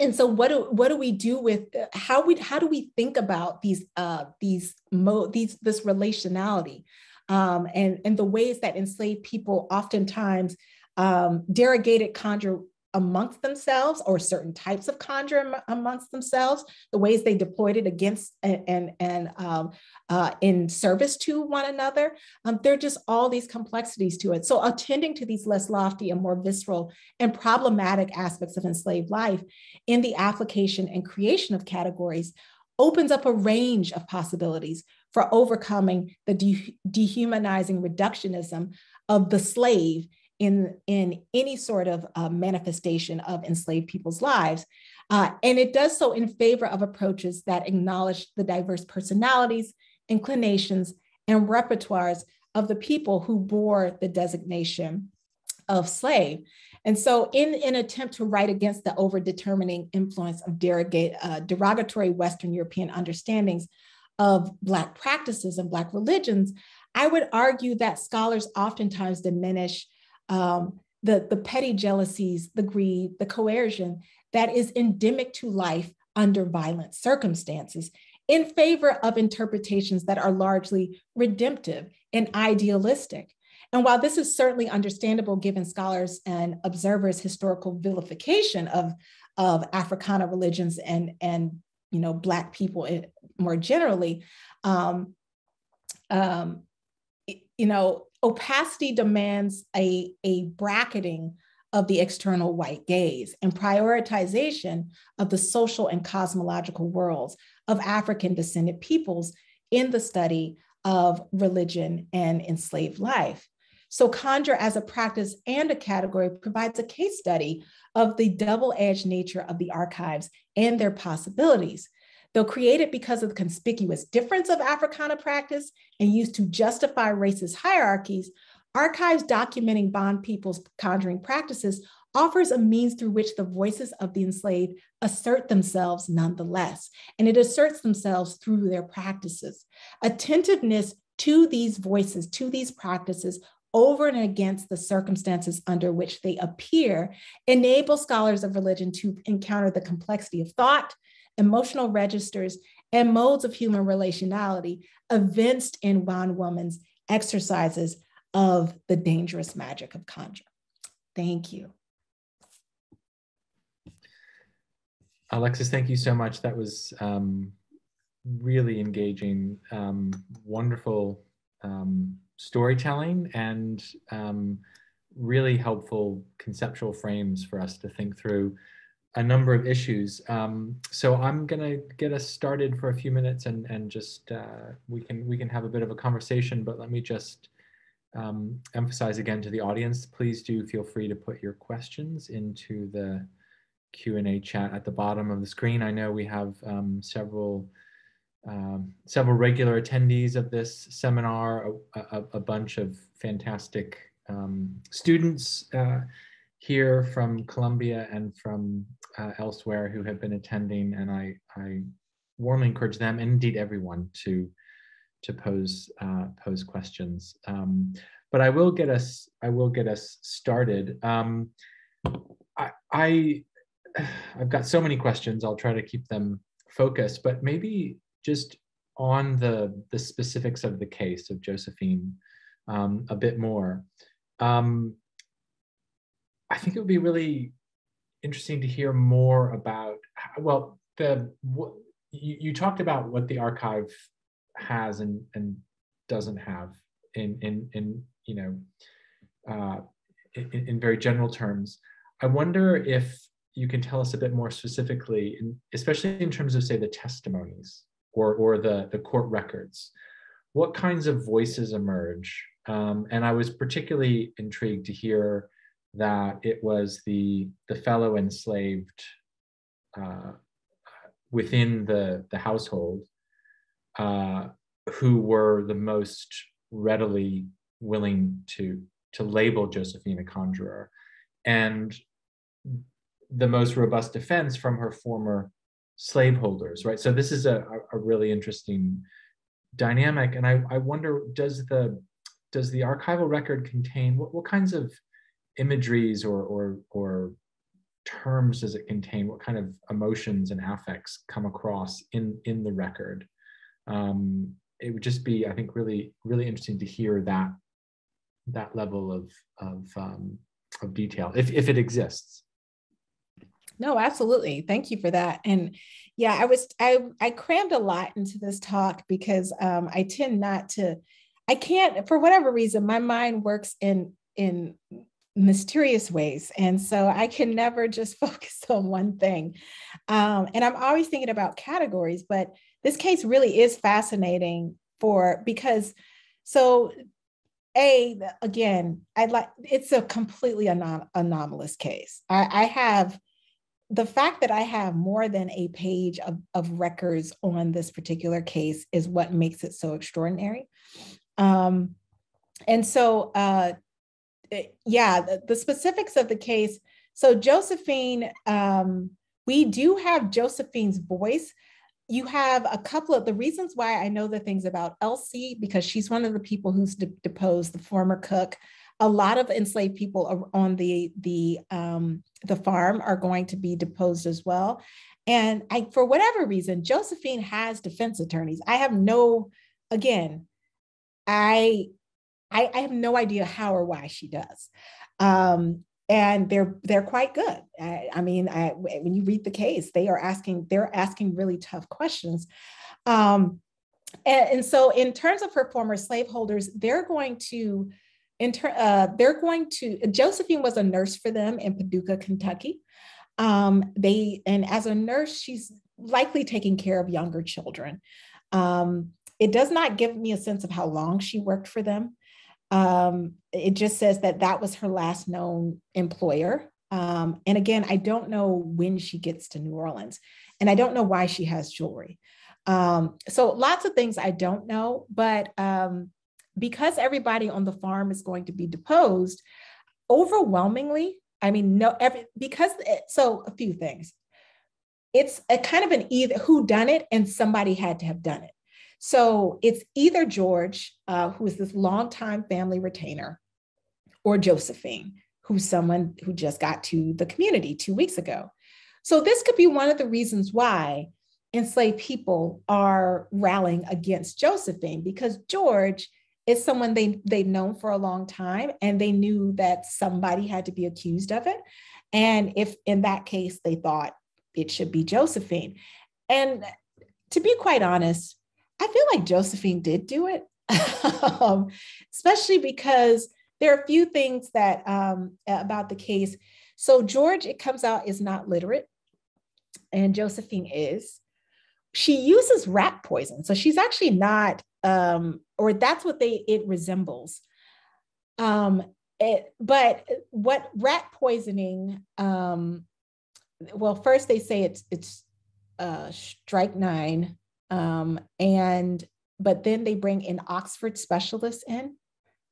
and so what do what do we do with how we how do we think about these uh, these mo these this relationality um, and and the ways that enslaved people oftentimes um, derogated conjure amongst themselves or certain types of conjure amongst themselves, the ways they deployed it against and, and, and um, uh, in service to one another. Um, there are just all these complexities to it. So attending to these less lofty and more visceral and problematic aspects of enslaved life in the application and creation of categories opens up a range of possibilities for overcoming the de dehumanizing reductionism of the slave in, in any sort of uh, manifestation of enslaved people's lives. Uh, and it does so in favor of approaches that acknowledge the diverse personalities, inclinations, and repertoires of the people who bore the designation of slave. And so, in an attempt to write against the overdetermining influence of derogate, uh, derogatory Western European understandings of Black practices and Black religions, I would argue that scholars oftentimes diminish um, the, the petty jealousies, the greed, the coercion that is endemic to life under violent circumstances in favor of interpretations that are largely redemptive and idealistic. And while this is certainly understandable given scholars and observers' historical vilification of, of Africana religions and, and you know, Black people more generally, um, um, you know, opacity demands a, a bracketing of the external white gaze and prioritization of the social and cosmological worlds of African descended peoples in the study of religion and enslaved life. So, conjure as a practice and a category provides a case study of the double edged nature of the archives and their possibilities. Though created because of the conspicuous difference of Africana practice and used to justify racist hierarchies, archives documenting Bond people's conjuring practices offers a means through which the voices of the enslaved assert themselves nonetheless, and it asserts themselves through their practices. Attentiveness to these voices, to these practices, over and against the circumstances under which they appear, enable scholars of religion to encounter the complexity of thought, emotional registers, and modes of human relationality evinced in bondwoman's exercises of the dangerous magic of conjure. Thank you. Alexis, thank you so much. That was um, really engaging, um, wonderful um, storytelling, and um, really helpful conceptual frames for us to think through a number of issues. Um, so I'm gonna get us started for a few minutes, and and just uh, we can we can have a bit of a conversation. But let me just um, emphasize again to the audience: please do feel free to put your questions into the Q&A chat at the bottom of the screen. I know we have um, several um, several regular attendees of this seminar, a, a, a bunch of fantastic um, students uh, here from Columbia and from uh, elsewhere who have been attending, and I, I warmly encourage them and indeed everyone to to pose uh, pose questions. Um, but I will get us I will get us started. Um, I, I I've got so many questions. I'll try to keep them focused, but maybe just on the the specifics of the case of Josephine um, a bit more. Um, I think it would be really interesting to hear more about. Well, the you, you talked about what the archive has and and doesn't have in in in you know uh, in, in very general terms. I wonder if you can tell us a bit more specifically, especially in terms of, say, the testimonies or, or the, the court records, what kinds of voices emerge? Um, and I was particularly intrigued to hear that it was the, the fellow enslaved uh, within the, the household uh, who were the most readily willing to, to label Josephine a conjurer. And the most robust defense from her former slaveholders, right? So this is a, a really interesting dynamic. And I, I wonder, does the does the archival record contain what, what kinds of imageries or, or or terms does it contain? What kind of emotions and affects come across in in the record? Um, it would just be, I think, really really interesting to hear that that level of of um, of detail if if it exists. No, absolutely. Thank you for that. And yeah, I was I I crammed a lot into this talk because um, I tend not to. I can't for whatever reason. My mind works in in mysterious ways, and so I can never just focus on one thing. Um, and I'm always thinking about categories, but this case really is fascinating for because so a again i like it's a completely anom- anomalous case I, I have the fact that I have more than a page of, of records on this particular case is what makes it so extraordinary. Um, and so, uh, yeah, the, the, specifics of the case. So, Josephine, um, we do have Josephine's voice. You have a couple of the reasons why I know the things about Elsie, because she's one of the people who's de- deposed the former cook a lot of enslaved people on the the um, the farm are going to be deposed as well. And I, for whatever reason, Josephine has defense attorneys. I have no, again, I, I, I have no idea how or why she does. Um, and they're they're quite good. I, I mean, I, when you read the case, they are asking they're asking really tough questions. Um, and, and so, in terms of her former slaveholders, they're going to Inter, uh, they're going to, Josephine was a nurse for them in Paducah, Kentucky. Um, they, and as a nurse, she's likely taking care of younger children. Um, it does not give me a sense of how long she worked for them. Um, it just says that that was her last known employer. Um, and again, I don't know when she gets to New Orleans, and I don't know why she has jewelry. Um, so lots of things I don't know, but um, because everybody on the farm is going to be deposed, overwhelmingly, I mean, no, every because so a few things. It's a kind of an either who done it and somebody had to have done it. So it's either George, uh, who is this longtime family retainer, or Josephine, who's someone who just got to the community two weeks ago. So this could be one of the reasons why enslaved people are rallying against Josephine because George is someone they they've known for a long time and they knew that somebody had to be accused of it and if in that case they thought it should be josephine and to be quite honest i feel like josephine did do it um, especially because there are a few things that um, about the case so george it comes out is not literate and josephine is she uses rat poison so she's actually not um, or that's what they it resembles. Um, it, but what rat poisoning? Um, well, first they say it's it's uh, strychnine, um, and but then they bring in Oxford specialists in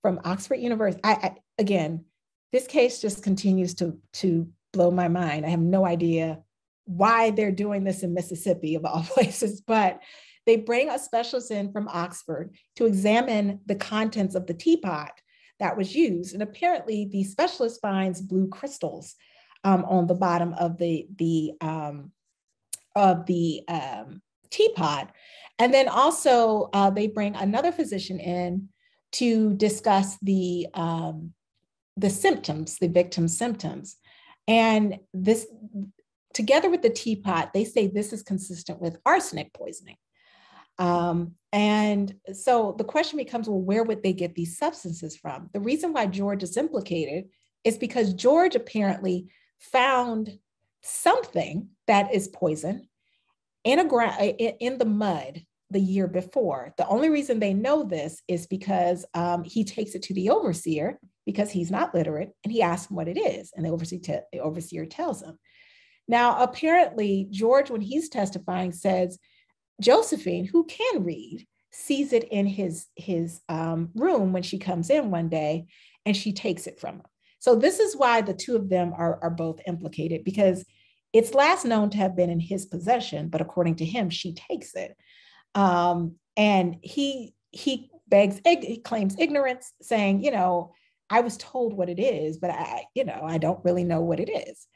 from Oxford University. I, I again, this case just continues to to blow my mind. I have no idea why they're doing this in Mississippi of all places, but they bring a specialist in from Oxford to examine the contents of the teapot that was used. And apparently, the specialist finds blue crystals um, on the bottom of the, the, um, of the um, teapot. And then also, uh, they bring another physician in to discuss the, um, the symptoms, the victim's symptoms. And this, together with the teapot, they say this is consistent with arsenic poisoning. Um, and so the question becomes well, where would they get these substances from? The reason why George is implicated is because George apparently found something that is poison in a ground in the mud the year before. The only reason they know this is because um, he takes it to the overseer because he's not literate and he asks him what it is, and the overseer, the overseer tells him. Now, apparently, George, when he's testifying, says Josephine, who can read, sees it in his, his um, room when she comes in one day and she takes it from him. So this is why the two of them are, are both implicated because it's last known to have been in his possession, but according to him, she takes it. Um, and he he begs, he claims ignorance, saying, you know, I was told what it is, but I, you know, I don't really know what it is,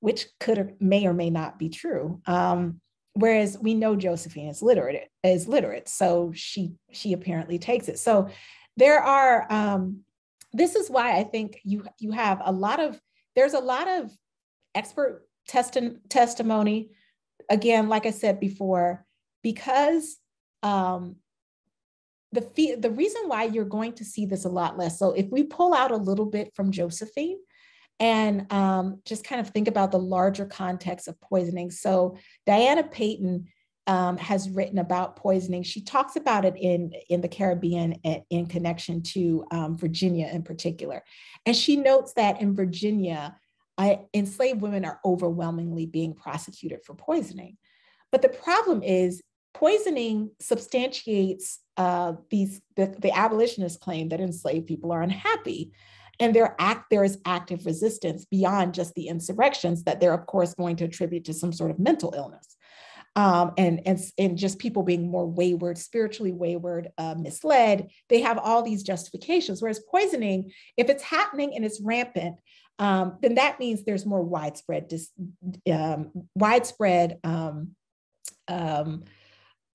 which could or may or may not be true. Um, whereas we know Josephine is literate is literate, so she she apparently takes it. So there are um, this is why I think you you have a lot of there's a lot of expert testi- testimony. Again, like I said before, because um, the fee- the reason why you're going to see this a lot less. So if we pull out a little bit from Josephine, and um, just kind of think about the larger context of poisoning. So Diana Paton um, has written about poisoning. She talks about it in, in the Caribbean in connection to um, Virginia in particular. And she notes that in Virginia, I, enslaved women are overwhelmingly being prosecuted for poisoning. But the problem is poisoning substantiates uh, these the, the abolitionist claim that enslaved people are unhappy and there, act, there is active resistance beyond just the insurrections that they're, of course, going to attribute to some sort of mental illness. um, and, and, and just people being more wayward, spiritually wayward, uh, misled, they have all these justifications. Whereas poisoning, if it's happening and it's rampant, um, then that means there's more widespread, dis, um, widespread um, um,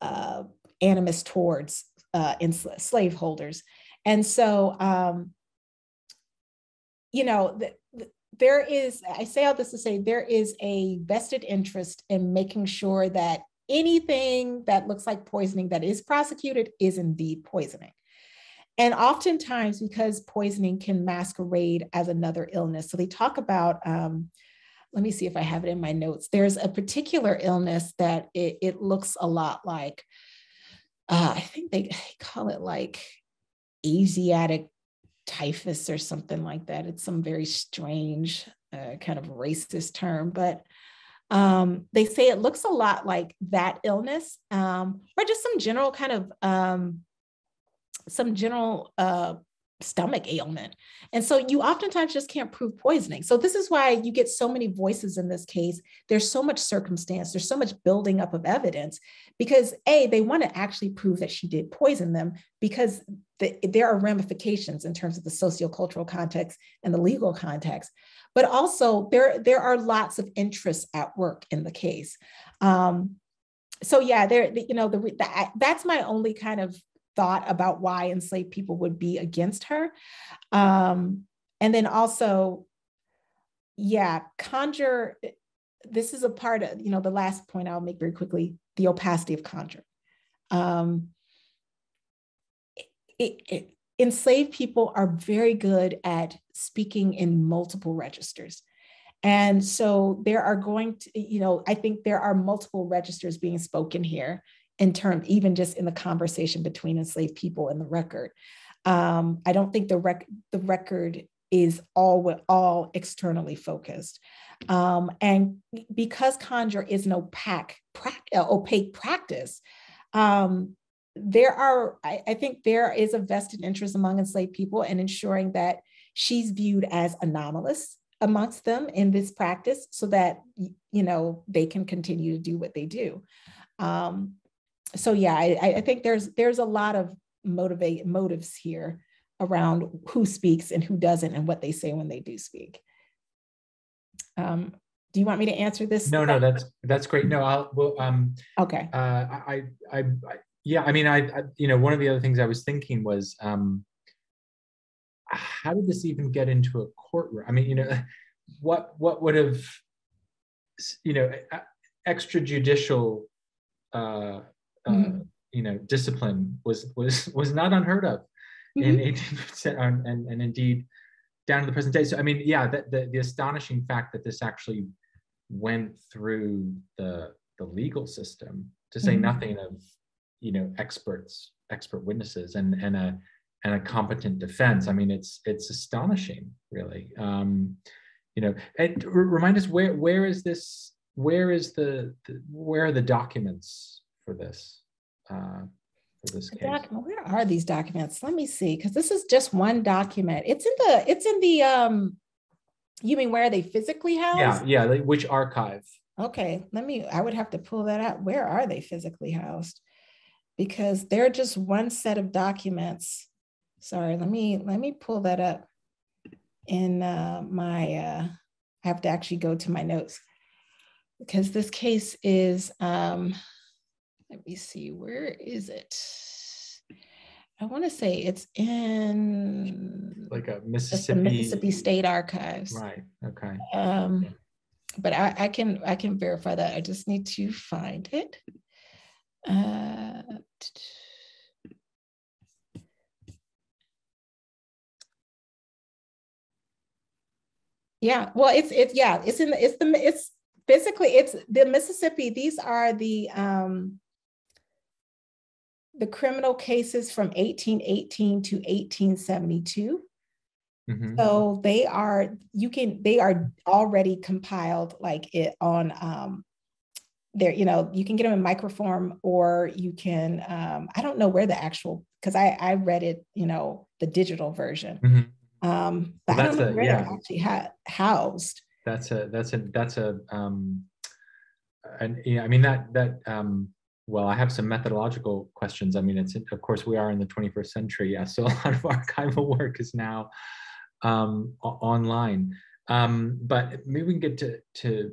uh, animus towards uh, slaveholders. And so, um, you know, the, the, there is, I say all this to say, there is a vested interest in making sure that anything that looks like poisoning that is prosecuted is indeed poisoning. And oftentimes, because poisoning can masquerade as another illness. So they talk about, um, let me see if I have it in my notes. There's a particular illness that it, it looks a lot like, uh, I think they call it like Asiatic typhus or something like that. It's some very strange uh, kind of racist term, but um, they say it looks a lot like that illness um, or just some general kind of um, some general uh, stomach ailment. And so you oftentimes just can't prove poisoning. So this is why you get so many voices in this case. There's so much circumstance, there's so much building up of evidence because A, they want to actually prove that she did poison them because the, there are ramifications in terms of the sociocultural context and the legal context. But also there, there are lots of interests at work in the case. Um, so yeah, there, you know, the, the, that's my only kind of thought about why enslaved people would be against her. Um, and then also, yeah, conjure, this is a part of, you know, the last point I'll make very quickly, the opacity of conjure. Um, it, it, enslaved people are very good at speaking in multiple registers. And so there are going to, you know, I think there are multiple registers being spoken here in terms, even just in the conversation between enslaved people and the record. Um, I don't think the, rec- the record is all all externally focused. Um, and because conjure is an opaque, uh, opaque practice, um, there are, I, I, think there is a vested interest among enslaved people in ensuring that she's viewed as anomalous amongst them in this practice so that, you know, they can continue to do what they do. Um, so yeah, I, I think there's there's a lot of motivate motives here around who speaks and who doesn't and what they say when they do speak. Um, do you want me to answer this? No, no, that's that's great. No, I'll well, um, okay. Uh, I, I, I, yeah, I mean, I, I, you know, one of the other things I was thinking was, um, how did this even get into a courtroom? I mean, you know, what what would have, you know, extrajudicial uh, uh, mm-hmm. you know discipline was was was not unheard of mm-hmm. in 18% and, and, and indeed down to the present day so i mean yeah the, the, the astonishing fact that this actually went through the the legal system to say mm-hmm. nothing of you know experts expert witnesses and and a and a competent defense i mean it's it's astonishing really um you know and remind us where where is this where is the, the where are the documents for this uh, for this case? Document, where are these documents? Let me see, because this is just one document. It's in the it's in the um. You mean where are they physically housed? Yeah, yeah. Which archive? Okay, let me. I would have to pull that out. Where are they physically housed? Because they're just one set of documents. Sorry, let me let me pull that up in uh, my. Uh, I have to actually go to my notes because this case is um, let me see, where is it? I want to say it's in like a Mississippi Mississippi State Archives. Right. Okay. Um, but I, I can I can verify that. I just need to find it. Uh, yeah. Well, it's it's yeah. It's in the it's the it's physically it's the Mississippi. These are the um the criminal cases from 1818 to 1872. Mm-hmm. So they are, you can, they are already compiled like it on um, there, you know, you can get them in microform or you can, um, I don't know where the actual, because I, I read it, you know, the digital version. Mm-hmm. Um, but well, I don't know a, where yeah. they're actually ha- housed. That's a, that's a, that's a, um, and yeah, I mean that that um, well, I have some methodological questions. I mean, it's of course we are in the 21st century, yeah, so a lot of archival work is now um, online. Um, but maybe we can get to to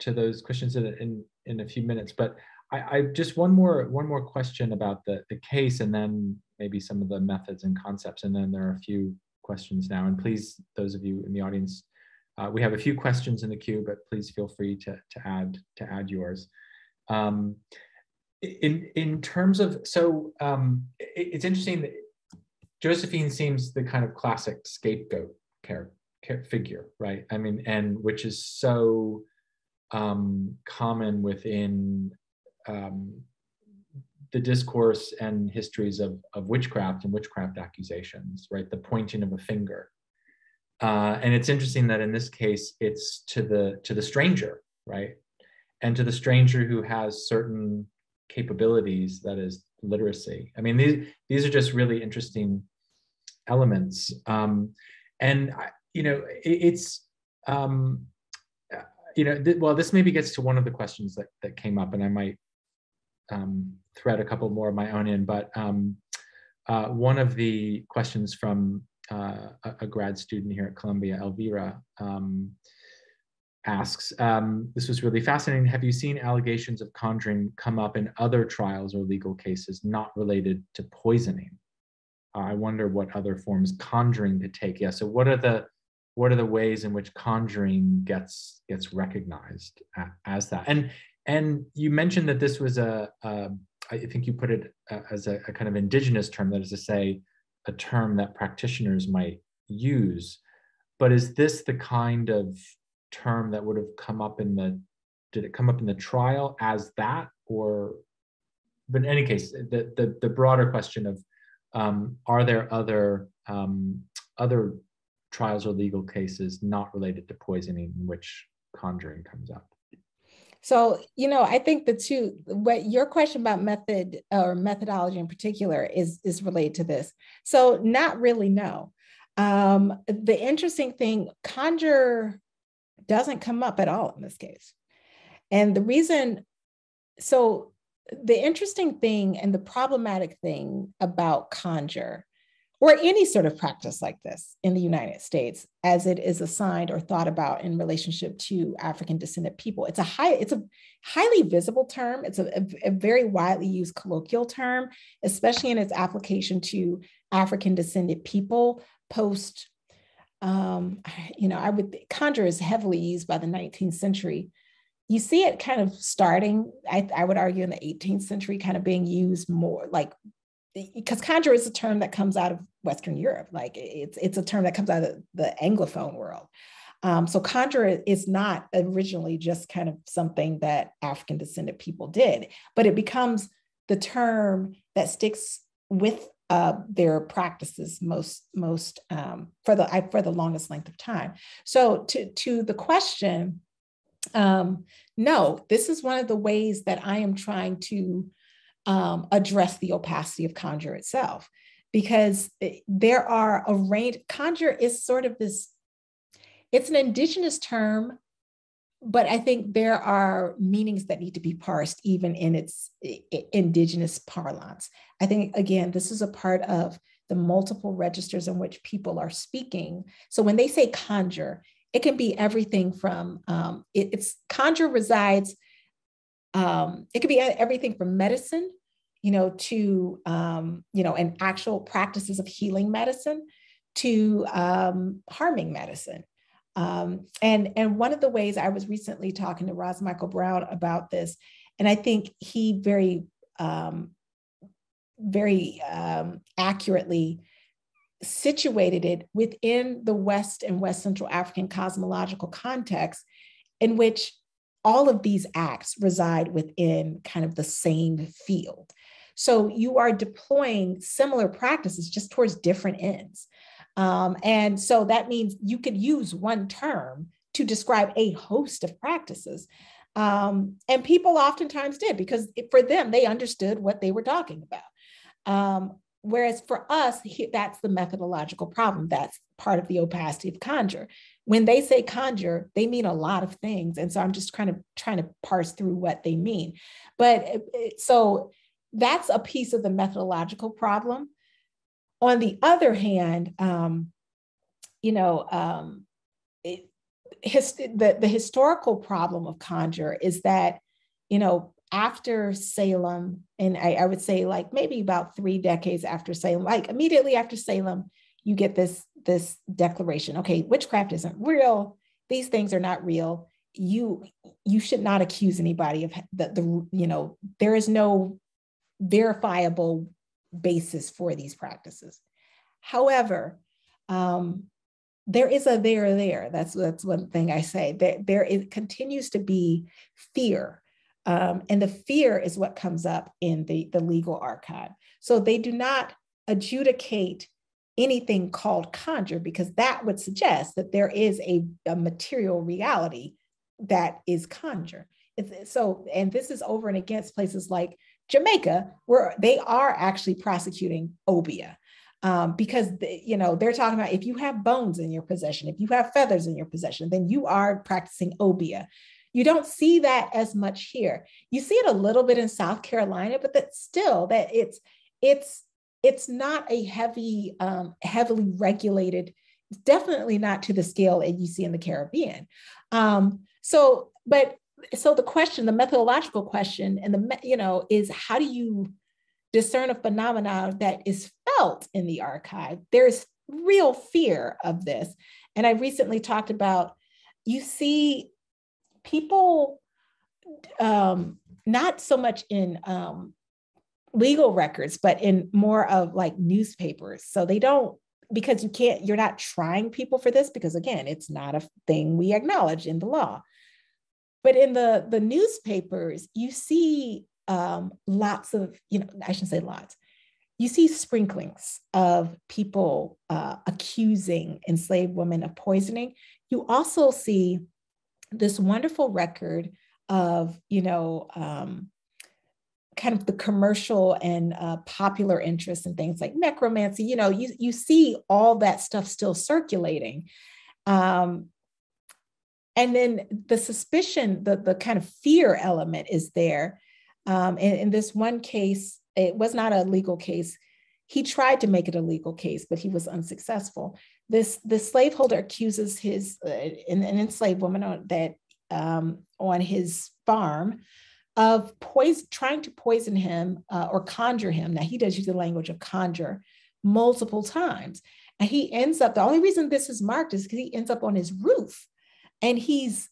to those questions in in, in a few minutes. But I, I just one more one more question about the the case, and then maybe some of the methods and concepts, and then there are a few questions now. And please, those of you in the audience, uh, we have a few questions in the queue, but please feel free to to add to add yours. Um, in in terms of so um, it, it's interesting that Josephine seems the kind of classic scapegoat character figure, right? I mean, and which is so um, common within um, the discourse and histories of, of witchcraft and witchcraft accusations, right? The pointing of a finger. Uh, and it's interesting that in this case, it's to the to the stranger, right? And to the stranger who has certain capabilities, that is literacy. I mean, these these are just really interesting elements. Um, and you know, it, it's um, you know, th- well, this maybe gets to one of the questions that that came up, and I might um, thread a couple more of my own in. But um, uh, one of the questions from uh, a, a, grad student here at Columbia, Elvira, um, asks, um, this was really fascinating. Have you seen allegations of conjuring come up in other trials or legal cases not related to poisoning? Uh, I wonder what other forms conjuring could take. Yeah. So what are the what are the ways in which conjuring gets gets recognized as that? And and you mentioned that this was a, a I think you put it uh, as a, a kind of indigenous term, that is to say, a term that practitioners might use. But is this the kind of term that would have come up in the did it come up in the trial as that or but in any case the the, the broader question of um, are there other um, other trials or legal cases not related to poisoning in which conjuring comes up? So you know i think the two what your question about method or methodology in particular is is related to this. So not really no. Um, the interesting thing conjure doesn't come up at all in this case. And the reason, so the interesting thing and the problematic thing about conjure or any sort of practice like this in the United States, as it is assigned or thought about in relationship to African descendant people. It's a high, it's a highly visible term. It's a, a, a very widely used colloquial term, especially in its application to African descendant people post um, you know, I would conjure is heavily used by the 19th century. You see it kind of starting, I, I would argue, in the 18th century, kind of being used more like because conjure is a term that comes out of Western Europe. Like it's it's a term that comes out of the Anglophone world. Um, so conjure is not originally just kind of something that African descendant people did, but it becomes the term that sticks with uh, their practices most most um, for the for the longest length of time. So to to the question, um, no, this is one of the ways that I am trying to um, address the opacity of conjure itself, because there are a range. Conjure is sort of this. It's an indigenous term but I think there are meanings that need to be parsed even in its indigenous parlance. I think, again, this is a part of the multiple registers in which people are speaking. So when they say conjure, it can be everything from um, it, it's conjure resides, um, it could be everything from medicine, you know, to, um, you know, and actual practices of healing medicine to um, harming medicine. Um, and, and one of the ways I was recently talking to Ras Michael Brown about this, and I think he very, um, very um, accurately situated it within the West and West Central African cosmological context, in which all of these acts reside within kind of the same field. So you are deploying similar practices just towards different ends. Um, and so that means you could use one term to describe a host of practices. Um, and people oftentimes did because for them, they understood what they were talking about. Um, whereas for us, that's the methodological problem. That's part of the opacity of conjure. When they say conjure, they mean a lot of things. And so I'm just kind of trying to parse through what they mean. But so that's a piece of the methodological problem. On the other hand, um, you know, um, it, his, the, the historical problem of conjure is that, you know, after Salem, and I, I, would say like maybe about three decades after Salem, like immediately after Salem, you get this, this declaration, okay, witchcraft isn't real. These things are not real. You, you should not accuse anybody of the, the you know, there is no verifiable basis for these practices. However, um, there is a there there. That's that's one thing I say. That there it continues to be fear, um, and the fear is what comes up in the the legal archive. So they do not adjudicate anything called conjure because that would suggest that there is a, a material reality that is conjure. It's, so, and this is over and against places like Jamaica, where they are actually prosecuting obeah um, because you know they're talking about if you have bones in your possession, if you have feathers in your possession, then you are practicing obeah. You don't see that as much here. You see it a little bit in South Carolina, but that still that it's it's it's not a heavy, um, heavily regulated. Definitely not to the scale that you see in the Caribbean. Um, so, but so the question, the methodological question, and the you know is how do you discern a phenomenon that is felt in the archive. There's real fear of this. And I recently talked about you see people um, not so much in um, legal records, but in more of like newspapers. So they don't, because you can't, you're not trying people for this, because again, it's not a thing we acknowledge in the law. But in the, the newspapers, you see um, lots of, you know, I shouldn't say lots, you see sprinklings of people uh, accusing enslaved women of poisoning. You also see this wonderful record of, you know, um, kind of the commercial and uh, popular interest in things like necromancy. You know, you, you see all that stuff still circulating. Um, and then the suspicion, the, the kind of fear element is there um, in, in this one case, it was not a legal case. He tried to make it a legal case, but he was unsuccessful. This the slaveholder accuses his uh, an, an, enslaved woman on, that um, on his farm of poison, trying to poison him uh, or conjure him. Now he does use the language of conjure multiple times, and he ends up. The only reason this is marked is because he ends up on his roof, and he's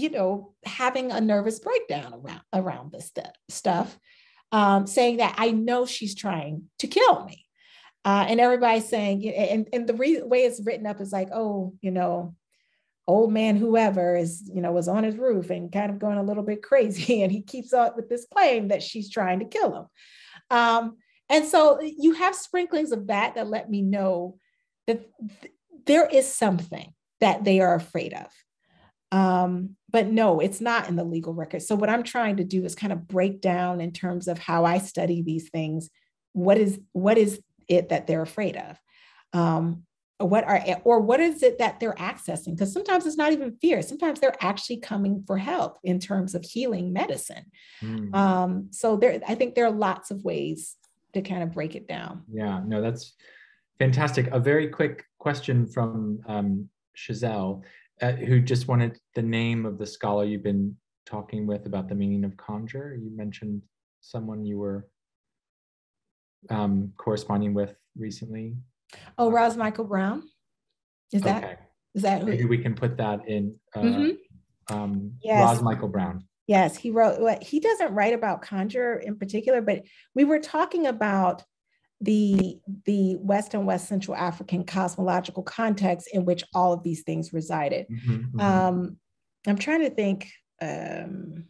you know, having a nervous breakdown around around this st- stuff, um, saying that I know she's trying to kill me. Uh, and everybody's saying, and, and the re- way it's written up is like, oh, you know, old man whoever is, you know, was on his roof and kind of going a little bit crazy. And he keeps up with this claim that she's trying to kill him. Um, and so you have sprinklings of that that let me know that th- there is something that they are afraid of. Um, but no, it's not in the legal record. So what I'm trying to do is kind of break down in terms of how I study these things. What is what is it that they're afraid of? Um, what are or what is it that they're accessing? Because sometimes it's not even fear. Sometimes they're actually coming for help in terms of healing medicine. Mm. Um, so there, I think there are lots of ways to kind of break it down. Yeah, no, that's fantastic. A very quick question from um, Chazelle uh, who just wanted the name of the scholar you've been talking with about the meaning of conjure. You mentioned someone you were um, corresponding with recently. Oh, Ras Michael Brown. Is that okay. is that maybe we can put that in? Uh, mm-hmm. um, yes. Ras Michael Brown. Yes, he wrote. What he doesn't write about conjure in particular, but we were talking about the the West and West Central African cosmological context in which all of these things resided. Mm-hmm, mm-hmm. Um, I'm trying to think um,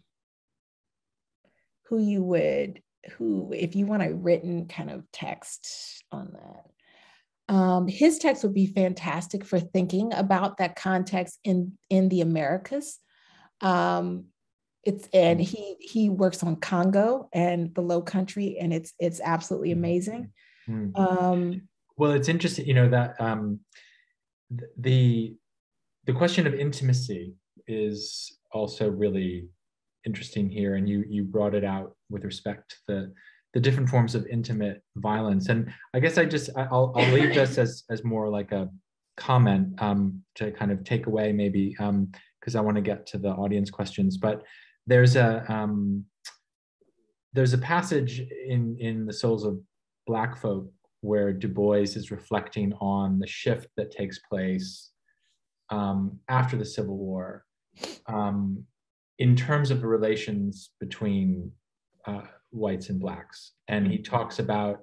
who you would who if you want a written kind of text on that. Um, his text would be fantastic for thinking about that context in in the Americas. Um, it's and mm-hmm. he he works on Congo and the Low Country, and it's it's absolutely mm-hmm. amazing. Mm. Um, well, it's interesting, you know, that um, the the question of intimacy is also really interesting here, and you you brought it out with respect to the the different forms of intimate violence. And I guess I just I'll I'll leave this as as more like a comment um, to kind of take away maybe because um, I want to get to the audience questions. But there's a um, there's a passage in in the souls of Black folk where Du Bois is reflecting on the shift that takes place um, after the Civil War um, in terms of the relations between uh, whites and blacks, and he talks about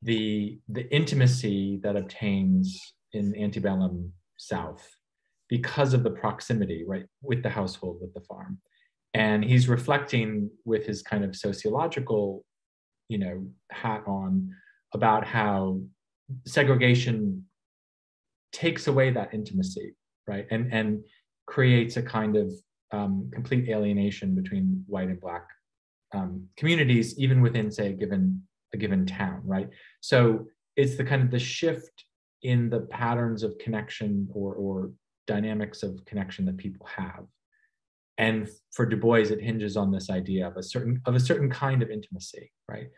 the the intimacy that obtains in antebellum South because of the proximity, right, with the household, with the farm, and he's reflecting with his kind of sociological, you know, hat on about how segregation takes away that intimacy, right, and and creates a kind of um, complete alienation between white and black um, communities, even within, say, a given a given town, right? So it's the kind of the shift in the patterns of connection or or dynamics of connection that people have. And for Du Bois, it hinges on this idea of a certain of a certain kind of intimacy, right?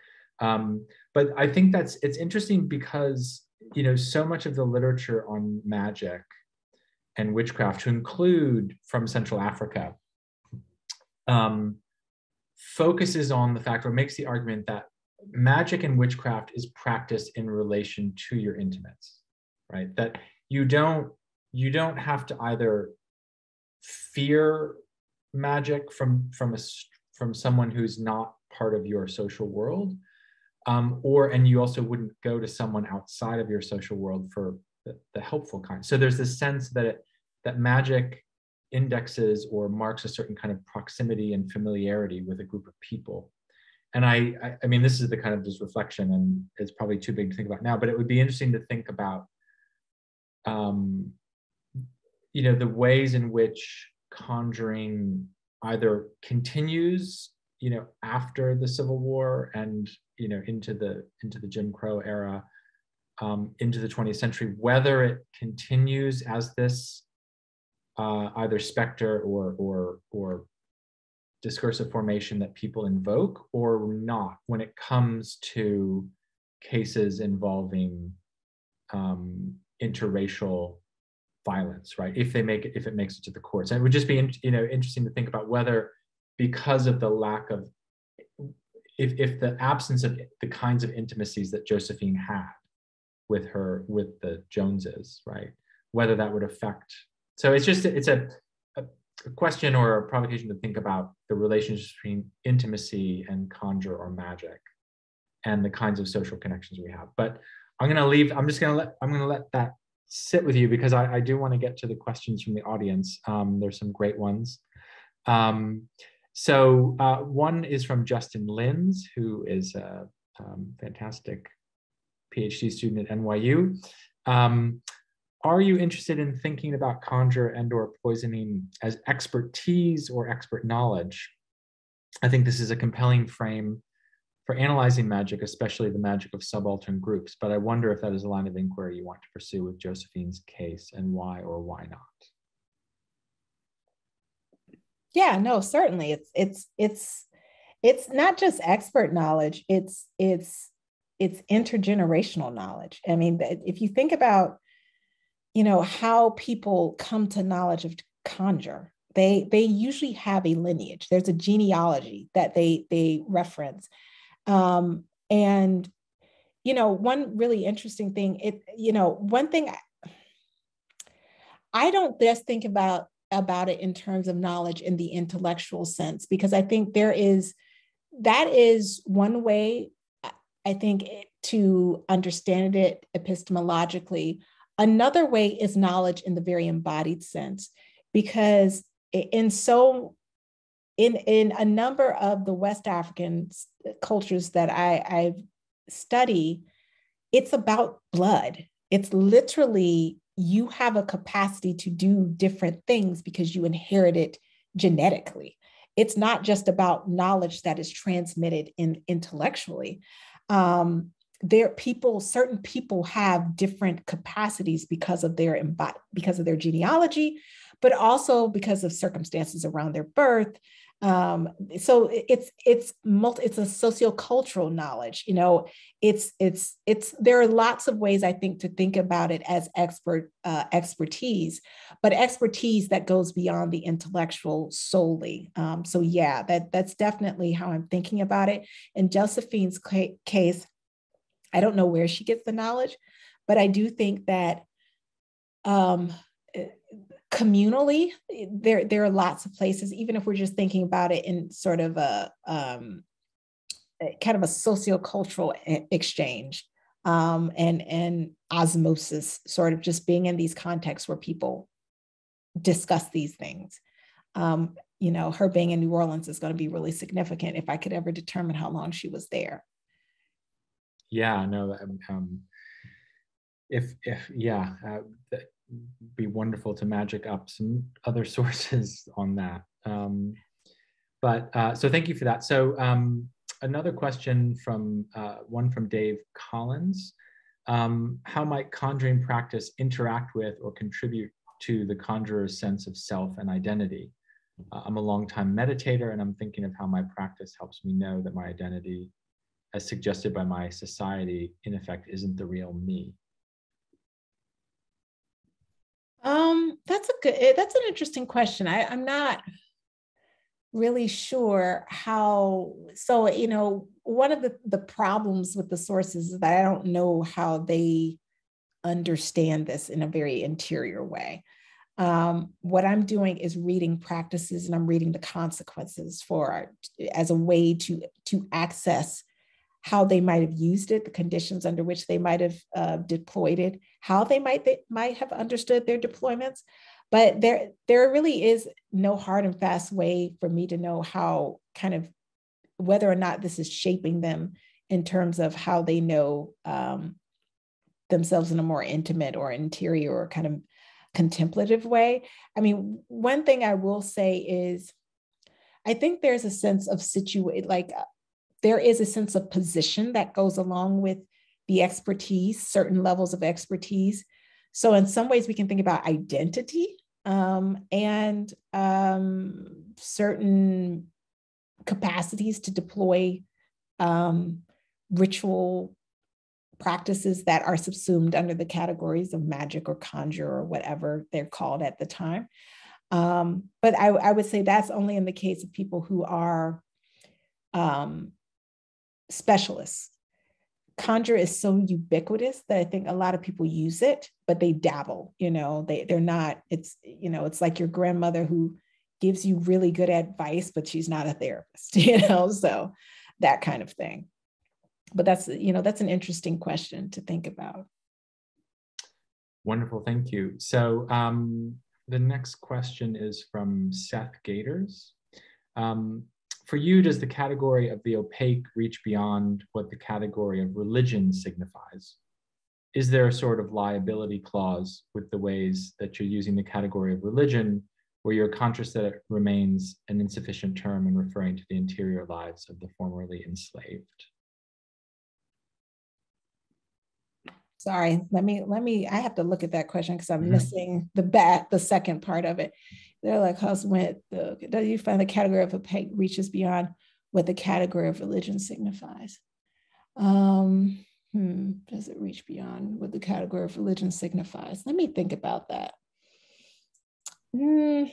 Um, but I think that's it's interesting because you know so much of the literature on magic and witchcraft, to include from Central Africa, um, focuses on the fact or makes the argument that magic and witchcraft is practiced in relation to your intimates, right? That you don't you don't have to either fear magic from from a from someone who's not part of your social world um, or and you also wouldn't go to someone outside of your social world for the, the helpful kind so there's this sense that it, that magic indexes or marks a certain kind of proximity and familiarity with a group of people. And I, I, I mean, this is the kind of this reflection, and it's probably too big to think about now, but it would be interesting to think about, um, you know, the ways in which conjuring either continues, you know, after the Civil War and you know into the into the Jim Crow era, um, into the 20th century, whether it continues as this uh, either specter or or or discursive formation that people invoke or not when it comes to cases involving um, interracial violence, right? If they make it, if it makes it to the courts, and it would just be you know interesting to think about whether because of the lack of if, if the absence of the kinds of intimacies that Josephine had with her with the Joneses, right? Whether that would affect so it's just it's a, a, question or a provocation to think about the relationship between intimacy and conjure or magic and the kinds of social connections we have but i'm going to leave i'm just going to let i'm going to let that sit with you because i, I do want to get to the questions from the audience. Um, there's some great ones. Um, so uh, one is from justin linz who is a um, fantastic phd student at nyu um, are you interested in thinking about conjure and or poisoning as expertise or expert knowledge? I think this is a compelling frame for analyzing magic, especially the magic of subaltern groups, but I wonder if that is a line of inquiry you want to pursue with Josephine's case and why or why not. Yeah, no, certainly. It's it's it's it's not just expert knowledge, it's it's it's intergenerational knowledge. I mean, if you think about you know how people come to knowledge of conjure they they usually have a lineage there's a genealogy that they they reference um, and you know one really interesting thing it you know one thing I, I don't just think about about it in terms of knowledge in the intellectual sense because i think there is that is one way i think to understand it epistemologically. Another way is knowledge in the very embodied sense, because in so in in a number of the West African cultures that I, I study, it's about blood. It's literally you have a capacity to do different things because you inherit it genetically. It's not just about knowledge that is transmitted in intellectually. Um, there people certain people have different capacities because of their because of their genealogy but also because of circumstances around their birth um, so it's it's multi it's a sociocultural knowledge you know it's it's it's there are lots of ways i think to think about it as expert uh, expertise but expertise that goes beyond the intellectual solely. Um, so yeah that that's definitely how i'm thinking about it. In josephine's case i don't know where she gets the knowledge but i do think that um, communally there there are lots of places even if we're just thinking about it in sort of a um, kind of a sociocultural exchange um, and and osmosis sort of just being in these contexts where people discuss these things. Um, you know her being in new orleans is going to be really significant if i could ever determine how long she was there. Yeah no um, um if if yeah uh, be wonderful to magic up some other sources on that. Um, but uh, so thank you for that. So um, another question from uh, one from Dave Collins. Um, how might conjuring practice interact with or contribute to the conjurer's sense of self and identity? Uh, I'm a longtime meditator and I'm thinking of how my practice helps me know that my identity, as suggested by my society, in effect isn't the real me. Um, that's a good, eh, that's an interesting question. I, I'm not really sure how, so, you know, one of the, the problems with the sources is that I don't know how they understand this in a very interior way. Um, what I'm doing is reading practices and I'm reading the consequences for as a way to to access how they might have used it, the conditions under which they might have uh, deployed it, how they might they might have understood their deployments. But there there really is no hard and fast way for me to know how kind of whether or not this is shaping them in terms of how they know um, themselves in a more intimate or interior or kind of contemplative way. I mean, one thing I will say is I think there's a sense of situate like there is a sense of position that goes along with the expertise, certain levels of expertise. So, in some ways, we can think about identity um, and um, certain capacities to deploy um, ritual practices that are subsumed under the categories of magic or conjure or whatever they're called at the time. Um, but I, I, would say that's only in the case of people who are um, specialists. Conjure is so ubiquitous that I think a lot of people use it, but they dabble, you know, they, they're not, it's, you know, it's like your grandmother who gives you really good advice, but she's not a therapist, you know, so that kind of thing. But that's, you know, that's an interesting question to think about. Wonderful, thank you. So um, the next question is from Seth Gators. Um, for you, does the category of the opaque reach beyond what the category of religion signifies? Is there a sort of liability clause with the ways that you're using the category of religion, where you're conscious that it remains an insufficient term in referring to the interior lives of the formerly enslaved? Sorry, let me let me. I have to look at that question because I'm mm-hmm. missing the back, the second part of it. They're like, "How's went the, do you find the category of a opaque reaches beyond what the category of religion signifies? Um, hmm, does it reach beyond what the category of religion signifies? Let me think about that. Mm,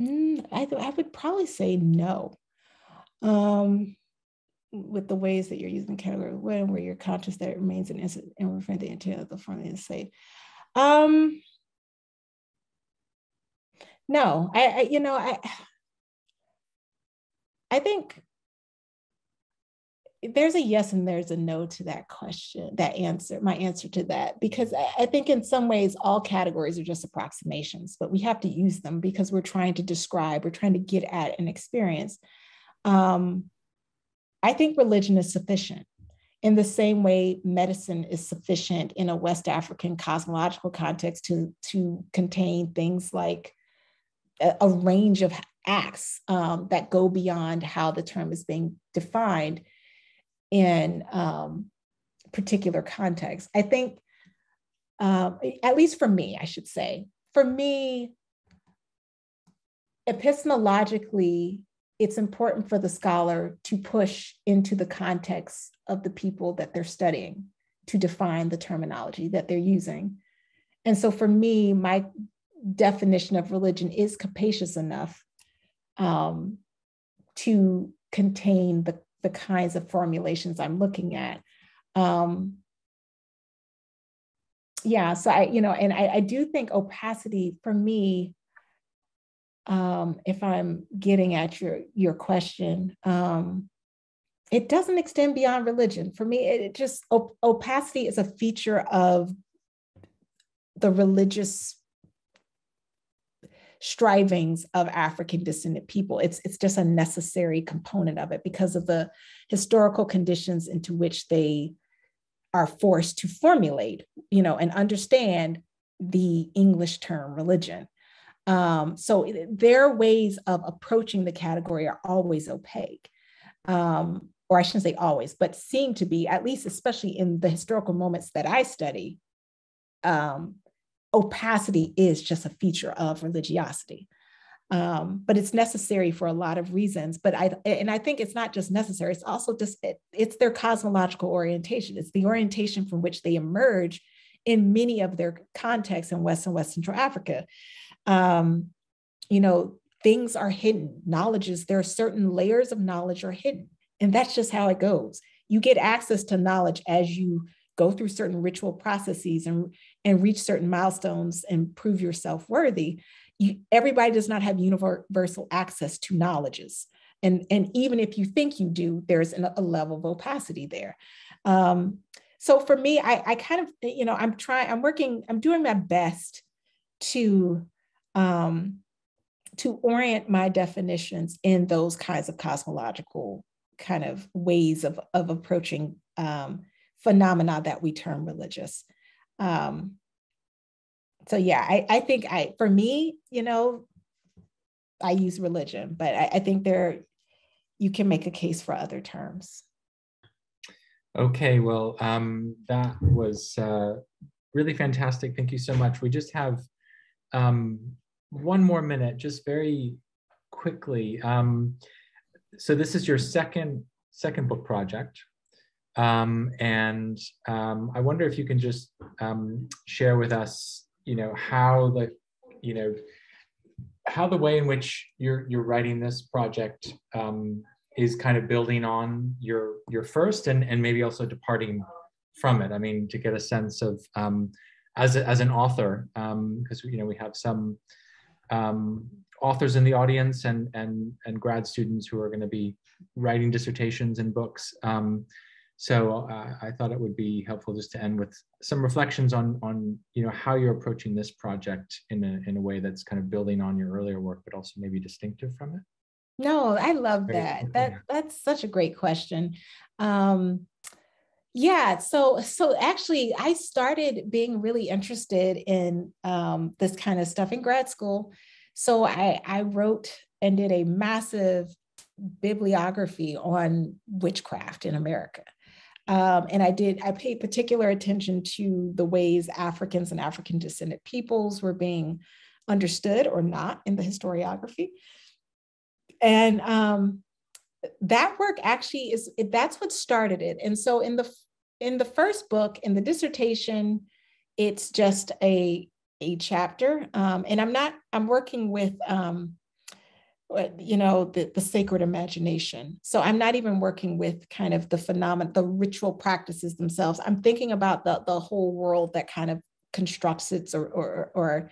mm, I, I would probably say no. Um, with the ways that you're using the category of when where you're conscious that it remains an incident and referring the intent of the form of the Um, no, I, I you know, I I think there's a yes and there's a no to that question, that answer, my answer to that, because I think in some ways all categories are just approximations, but we have to use them because we're trying to describe, we're trying to get at an experience. Um, I think religion is sufficient in the same way medicine is sufficient in a West African cosmological context to, to contain things like a, range of acts um, that go beyond how the term is being defined. in um, particular contexts. I think, um, at least for me, I should say, for me, epistemologically, it's important for the scholar to push into the context of the people that they're studying to define the terminology that they're using. And so for me, my definition of religion is capacious enough um, to contain the, the kinds of formulations I'm looking at. Um, yeah, so I, you know, and I, I do think opacity for me, um, if I'm getting at your your question, um, it doesn't extend beyond religion. For me, it, it just op- opacity is a feature of the religious strivings of African descendant people. It's, it's just a necessary component of it because of the historical conditions into which they are forced to formulate, you know, and understand the English term religion. Um, so their ways of approaching the category are always opaque. Um, or I shouldn't say always, but seem to be, at least especially in the historical moments that I study, um, opacity is just a feature of religiosity. Um, but it's necessary for a lot of reasons. But I and I think it's not just necessary; it's also just it, it's their cosmological orientation. It's the orientation from which they emerge in many of their contexts in West and West Central Africa. Um, you know, things are hidden. Knowledge is there are certain layers of knowledge are hidden, and that's just how it goes. You get access to knowledge as you go through certain ritual processes and, and reach certain milestones and prove yourself worthy, you, everybody does not have universal access to knowledges. And, and even if you think you do, there's an, a level of opacity there. Um, so for me, I, I kind of, you know, I'm trying, I'm working, I'm doing my best to um, to orient my definitions in those kinds of cosmological kind of ways of, of approaching um, phenomena that we term religious. Um, so yeah, I, I think I for me, you know, I use religion, but I, I think there you can make a case for other terms. Okay, well, um, that was uh, really fantastic. Thank you so much. We just have um, one more minute, just very quickly. Um, so this is your second second book project. Um, and um, I wonder if you can just um, share with us, you know, how the, you know, how the way in which you're you're writing this project um, is kind of building on your your first and and maybe also departing from it. I mean, to get a sense of um, as a, as an author, because um, you know we have some authors in the audience and and and grad students who are going to be writing dissertations and books. Um, so uh, I thought it would be helpful just to end with some reflections on, on you know, how you're approaching this project in a, in a way that's kind of building on your earlier work, but also maybe distinctive from it. No, I love Very that. Cool. That that's such a great question. Um, yeah, so so actually, I started being really interested in um, this kind of stuff in grad school. So I I wrote and did a massive bibliography on witchcraft in America. Um, and I did, I paid particular attention to the ways Africans and African descendant peoples were being understood or not in the historiography. And um, that work actually is, that's what started it. And so in the, in the first book, in the dissertation, it's just a, a chapter. Um, and I'm not, I'm working with um, you know the, the sacred imagination. So i'm not even working with kind of the phenomenon the ritual practices themselves. I'm thinking about the, the whole world that kind of constructs or, or, or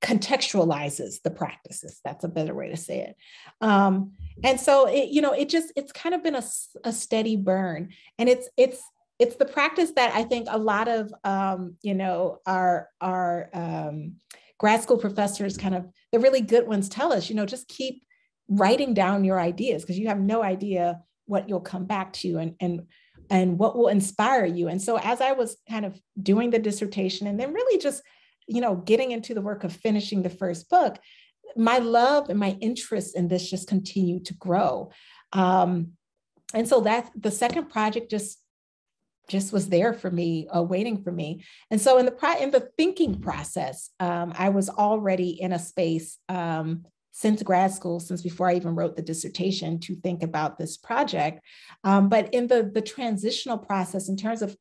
contextualizes the practices. That's a better way to say it. Um, and so it, you know it just it's kind of been a, a steady burn. And it's it's it's the practice that i think a lot of um, you know our our um, grad school professors kind of the really good ones tell us you know just keep writing down your ideas because you have no idea what you'll come back to and and and what will inspire you and so as i was kind of doing the dissertation and then really just you know getting into the work of finishing the first book my love and my interest in this just continued to grow um, and so that the second project just just was there for me, uh, waiting for me. And so in the pro- in the thinking process, um, I was already in a space um, since grad school, since before I even wrote the dissertation, to think about this project. Um, but in the the transitional process, in terms of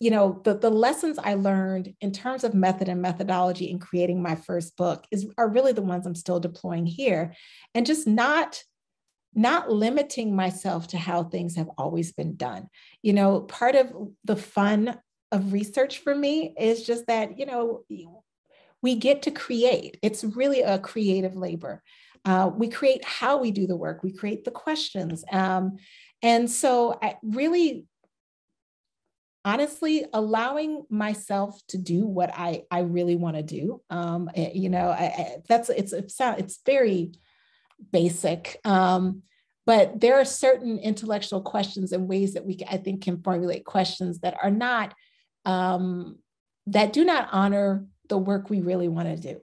you know the, the lessons i learned in terms of method and methodology in creating my first book is are really the ones i'm still deploying here and just not not limiting myself to how things have always been done. You know, part of the fun of research for me is just that, you know, we get to create. It's really a creative labor. Uh, we create how we do the work, we create the questions. Um, and so I really, honestly, allowing myself to do what I, I really want to do. Um, eh, you know, I, I, that's, it's, it's, it's very, basic. Um, but there are certain intellectual questions and ways that we, I think, can formulate questions that are not, um, that do not honor the work we really want to do.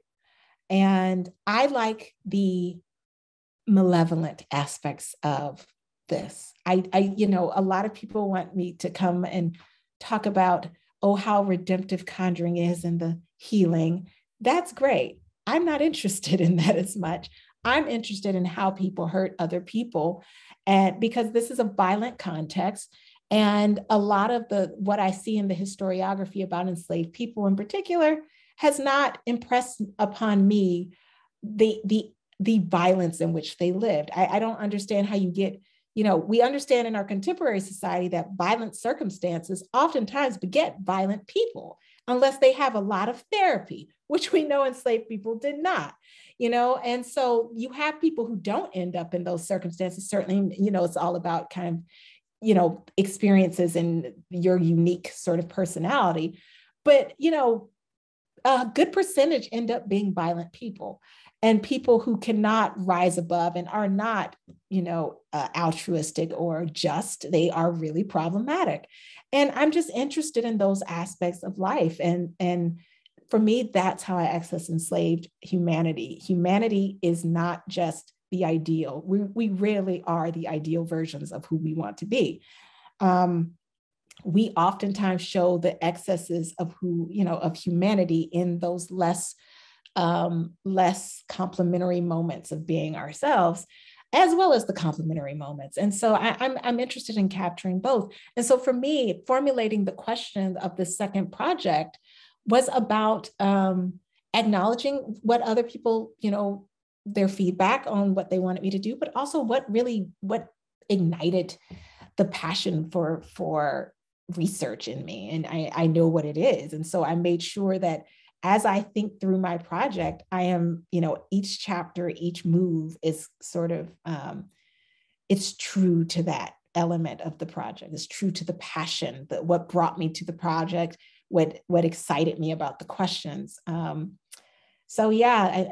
And I like the malevolent aspects of this. I, I, you know, a lot of people want me to come and talk about, oh, how redemptive conjuring is and the healing. That's great. I'm not interested in that as much. I'm interested in how people hurt other people. And because this is a violent context, and a lot of the what I see in the historiography about enslaved people in particular has not impressed upon me the the the violence in which they lived. I, I don't understand how you get, you know, we understand in our contemporary society that violent circumstances oftentimes beget violent people unless they have a lot of therapy, which we know enslaved people did not you know? And so you have people who don't end up in those circumstances. Certainly you know it's all about kind of you know experiences and your unique sort of personality. But you know a good percentage end up being violent people and people who cannot rise above and are not you know uh, altruistic or just they are really problematic and i'm just interested in those aspects of life and and for me, that's how I access enslaved humanity. Humanity is not just the ideal. We, we rarely are the ideal versions of who we want to be. Um, we oftentimes show the excesses of who, you know, of humanity in those less, um, less complementary moments of being ourselves as well as the complementary moments. And so I, I'm, I'm interested in capturing both. And so for me, formulating the question of the second project was about um, acknowledging what other people, you know, their feedback on what they wanted me to do, but also what really what ignited the passion for for research in me. And I, I know what it is. And so I made sure that as I think through my project, I am, you know, each chapter, each move is sort of um, it's true to that element of the project. It's true to the passion that what brought me to the project what what excited me about the questions. Um, so yeah, I,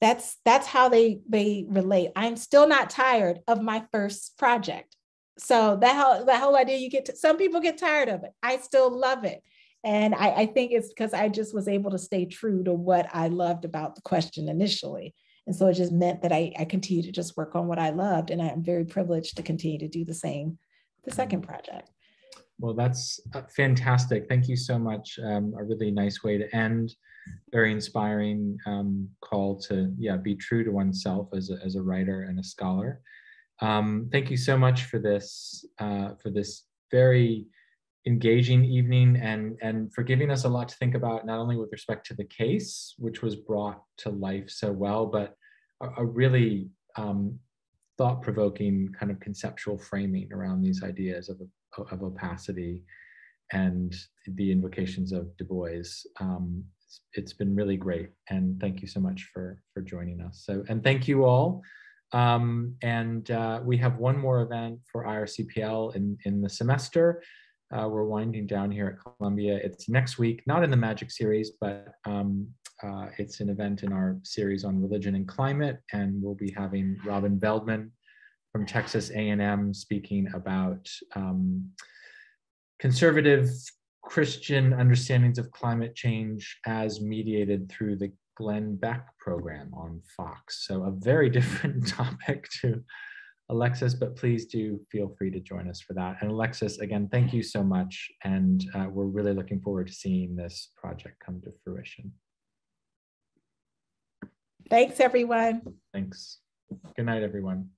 that's that's how they they relate. I'm still not tired of my first project. So that whole that whole idea you get to, some people get tired of it. I still love it. And I, I think it's because I just was able to stay true to what I loved about the question initially. And so it just meant that I, I continue to just work on what I loved. And I'm very privileged to continue to do the same the second project. Well, that's uh, fantastic. Thank you so much. Um, a really nice way to end. Very inspiring um, call to yeah be true to oneself as a, as a writer and a scholar. Um, thank you so much for this uh, for this very engaging evening and and for giving us a lot to think about not only with respect to the case which was brought to life so well but a, a really um, thought-provoking kind of conceptual framing around these ideas of of opacity and the invocations of Du Bois. Um, it's, it's been really great. And thank you so much for, for joining us. So, and thank you all. Um, and uh, we have one more event for IRCPL in, in the semester. Uh, we're winding down here at Columbia. It's next week, not in the Magic series, but um, uh, it's an event in our series on religion and climate. And we'll be having Robin Veldman from Texas A&M speaking about um, conservative Christian understandings of climate change as mediated through the Glenn Beck program on Fox. So a very different topic to Alexis, but please do feel free to join us for that. And Alexis, again, thank you so much. And uh, we're really looking forward to seeing this project come to fruition. Thanks, everyone. Thanks. Good night, everyone.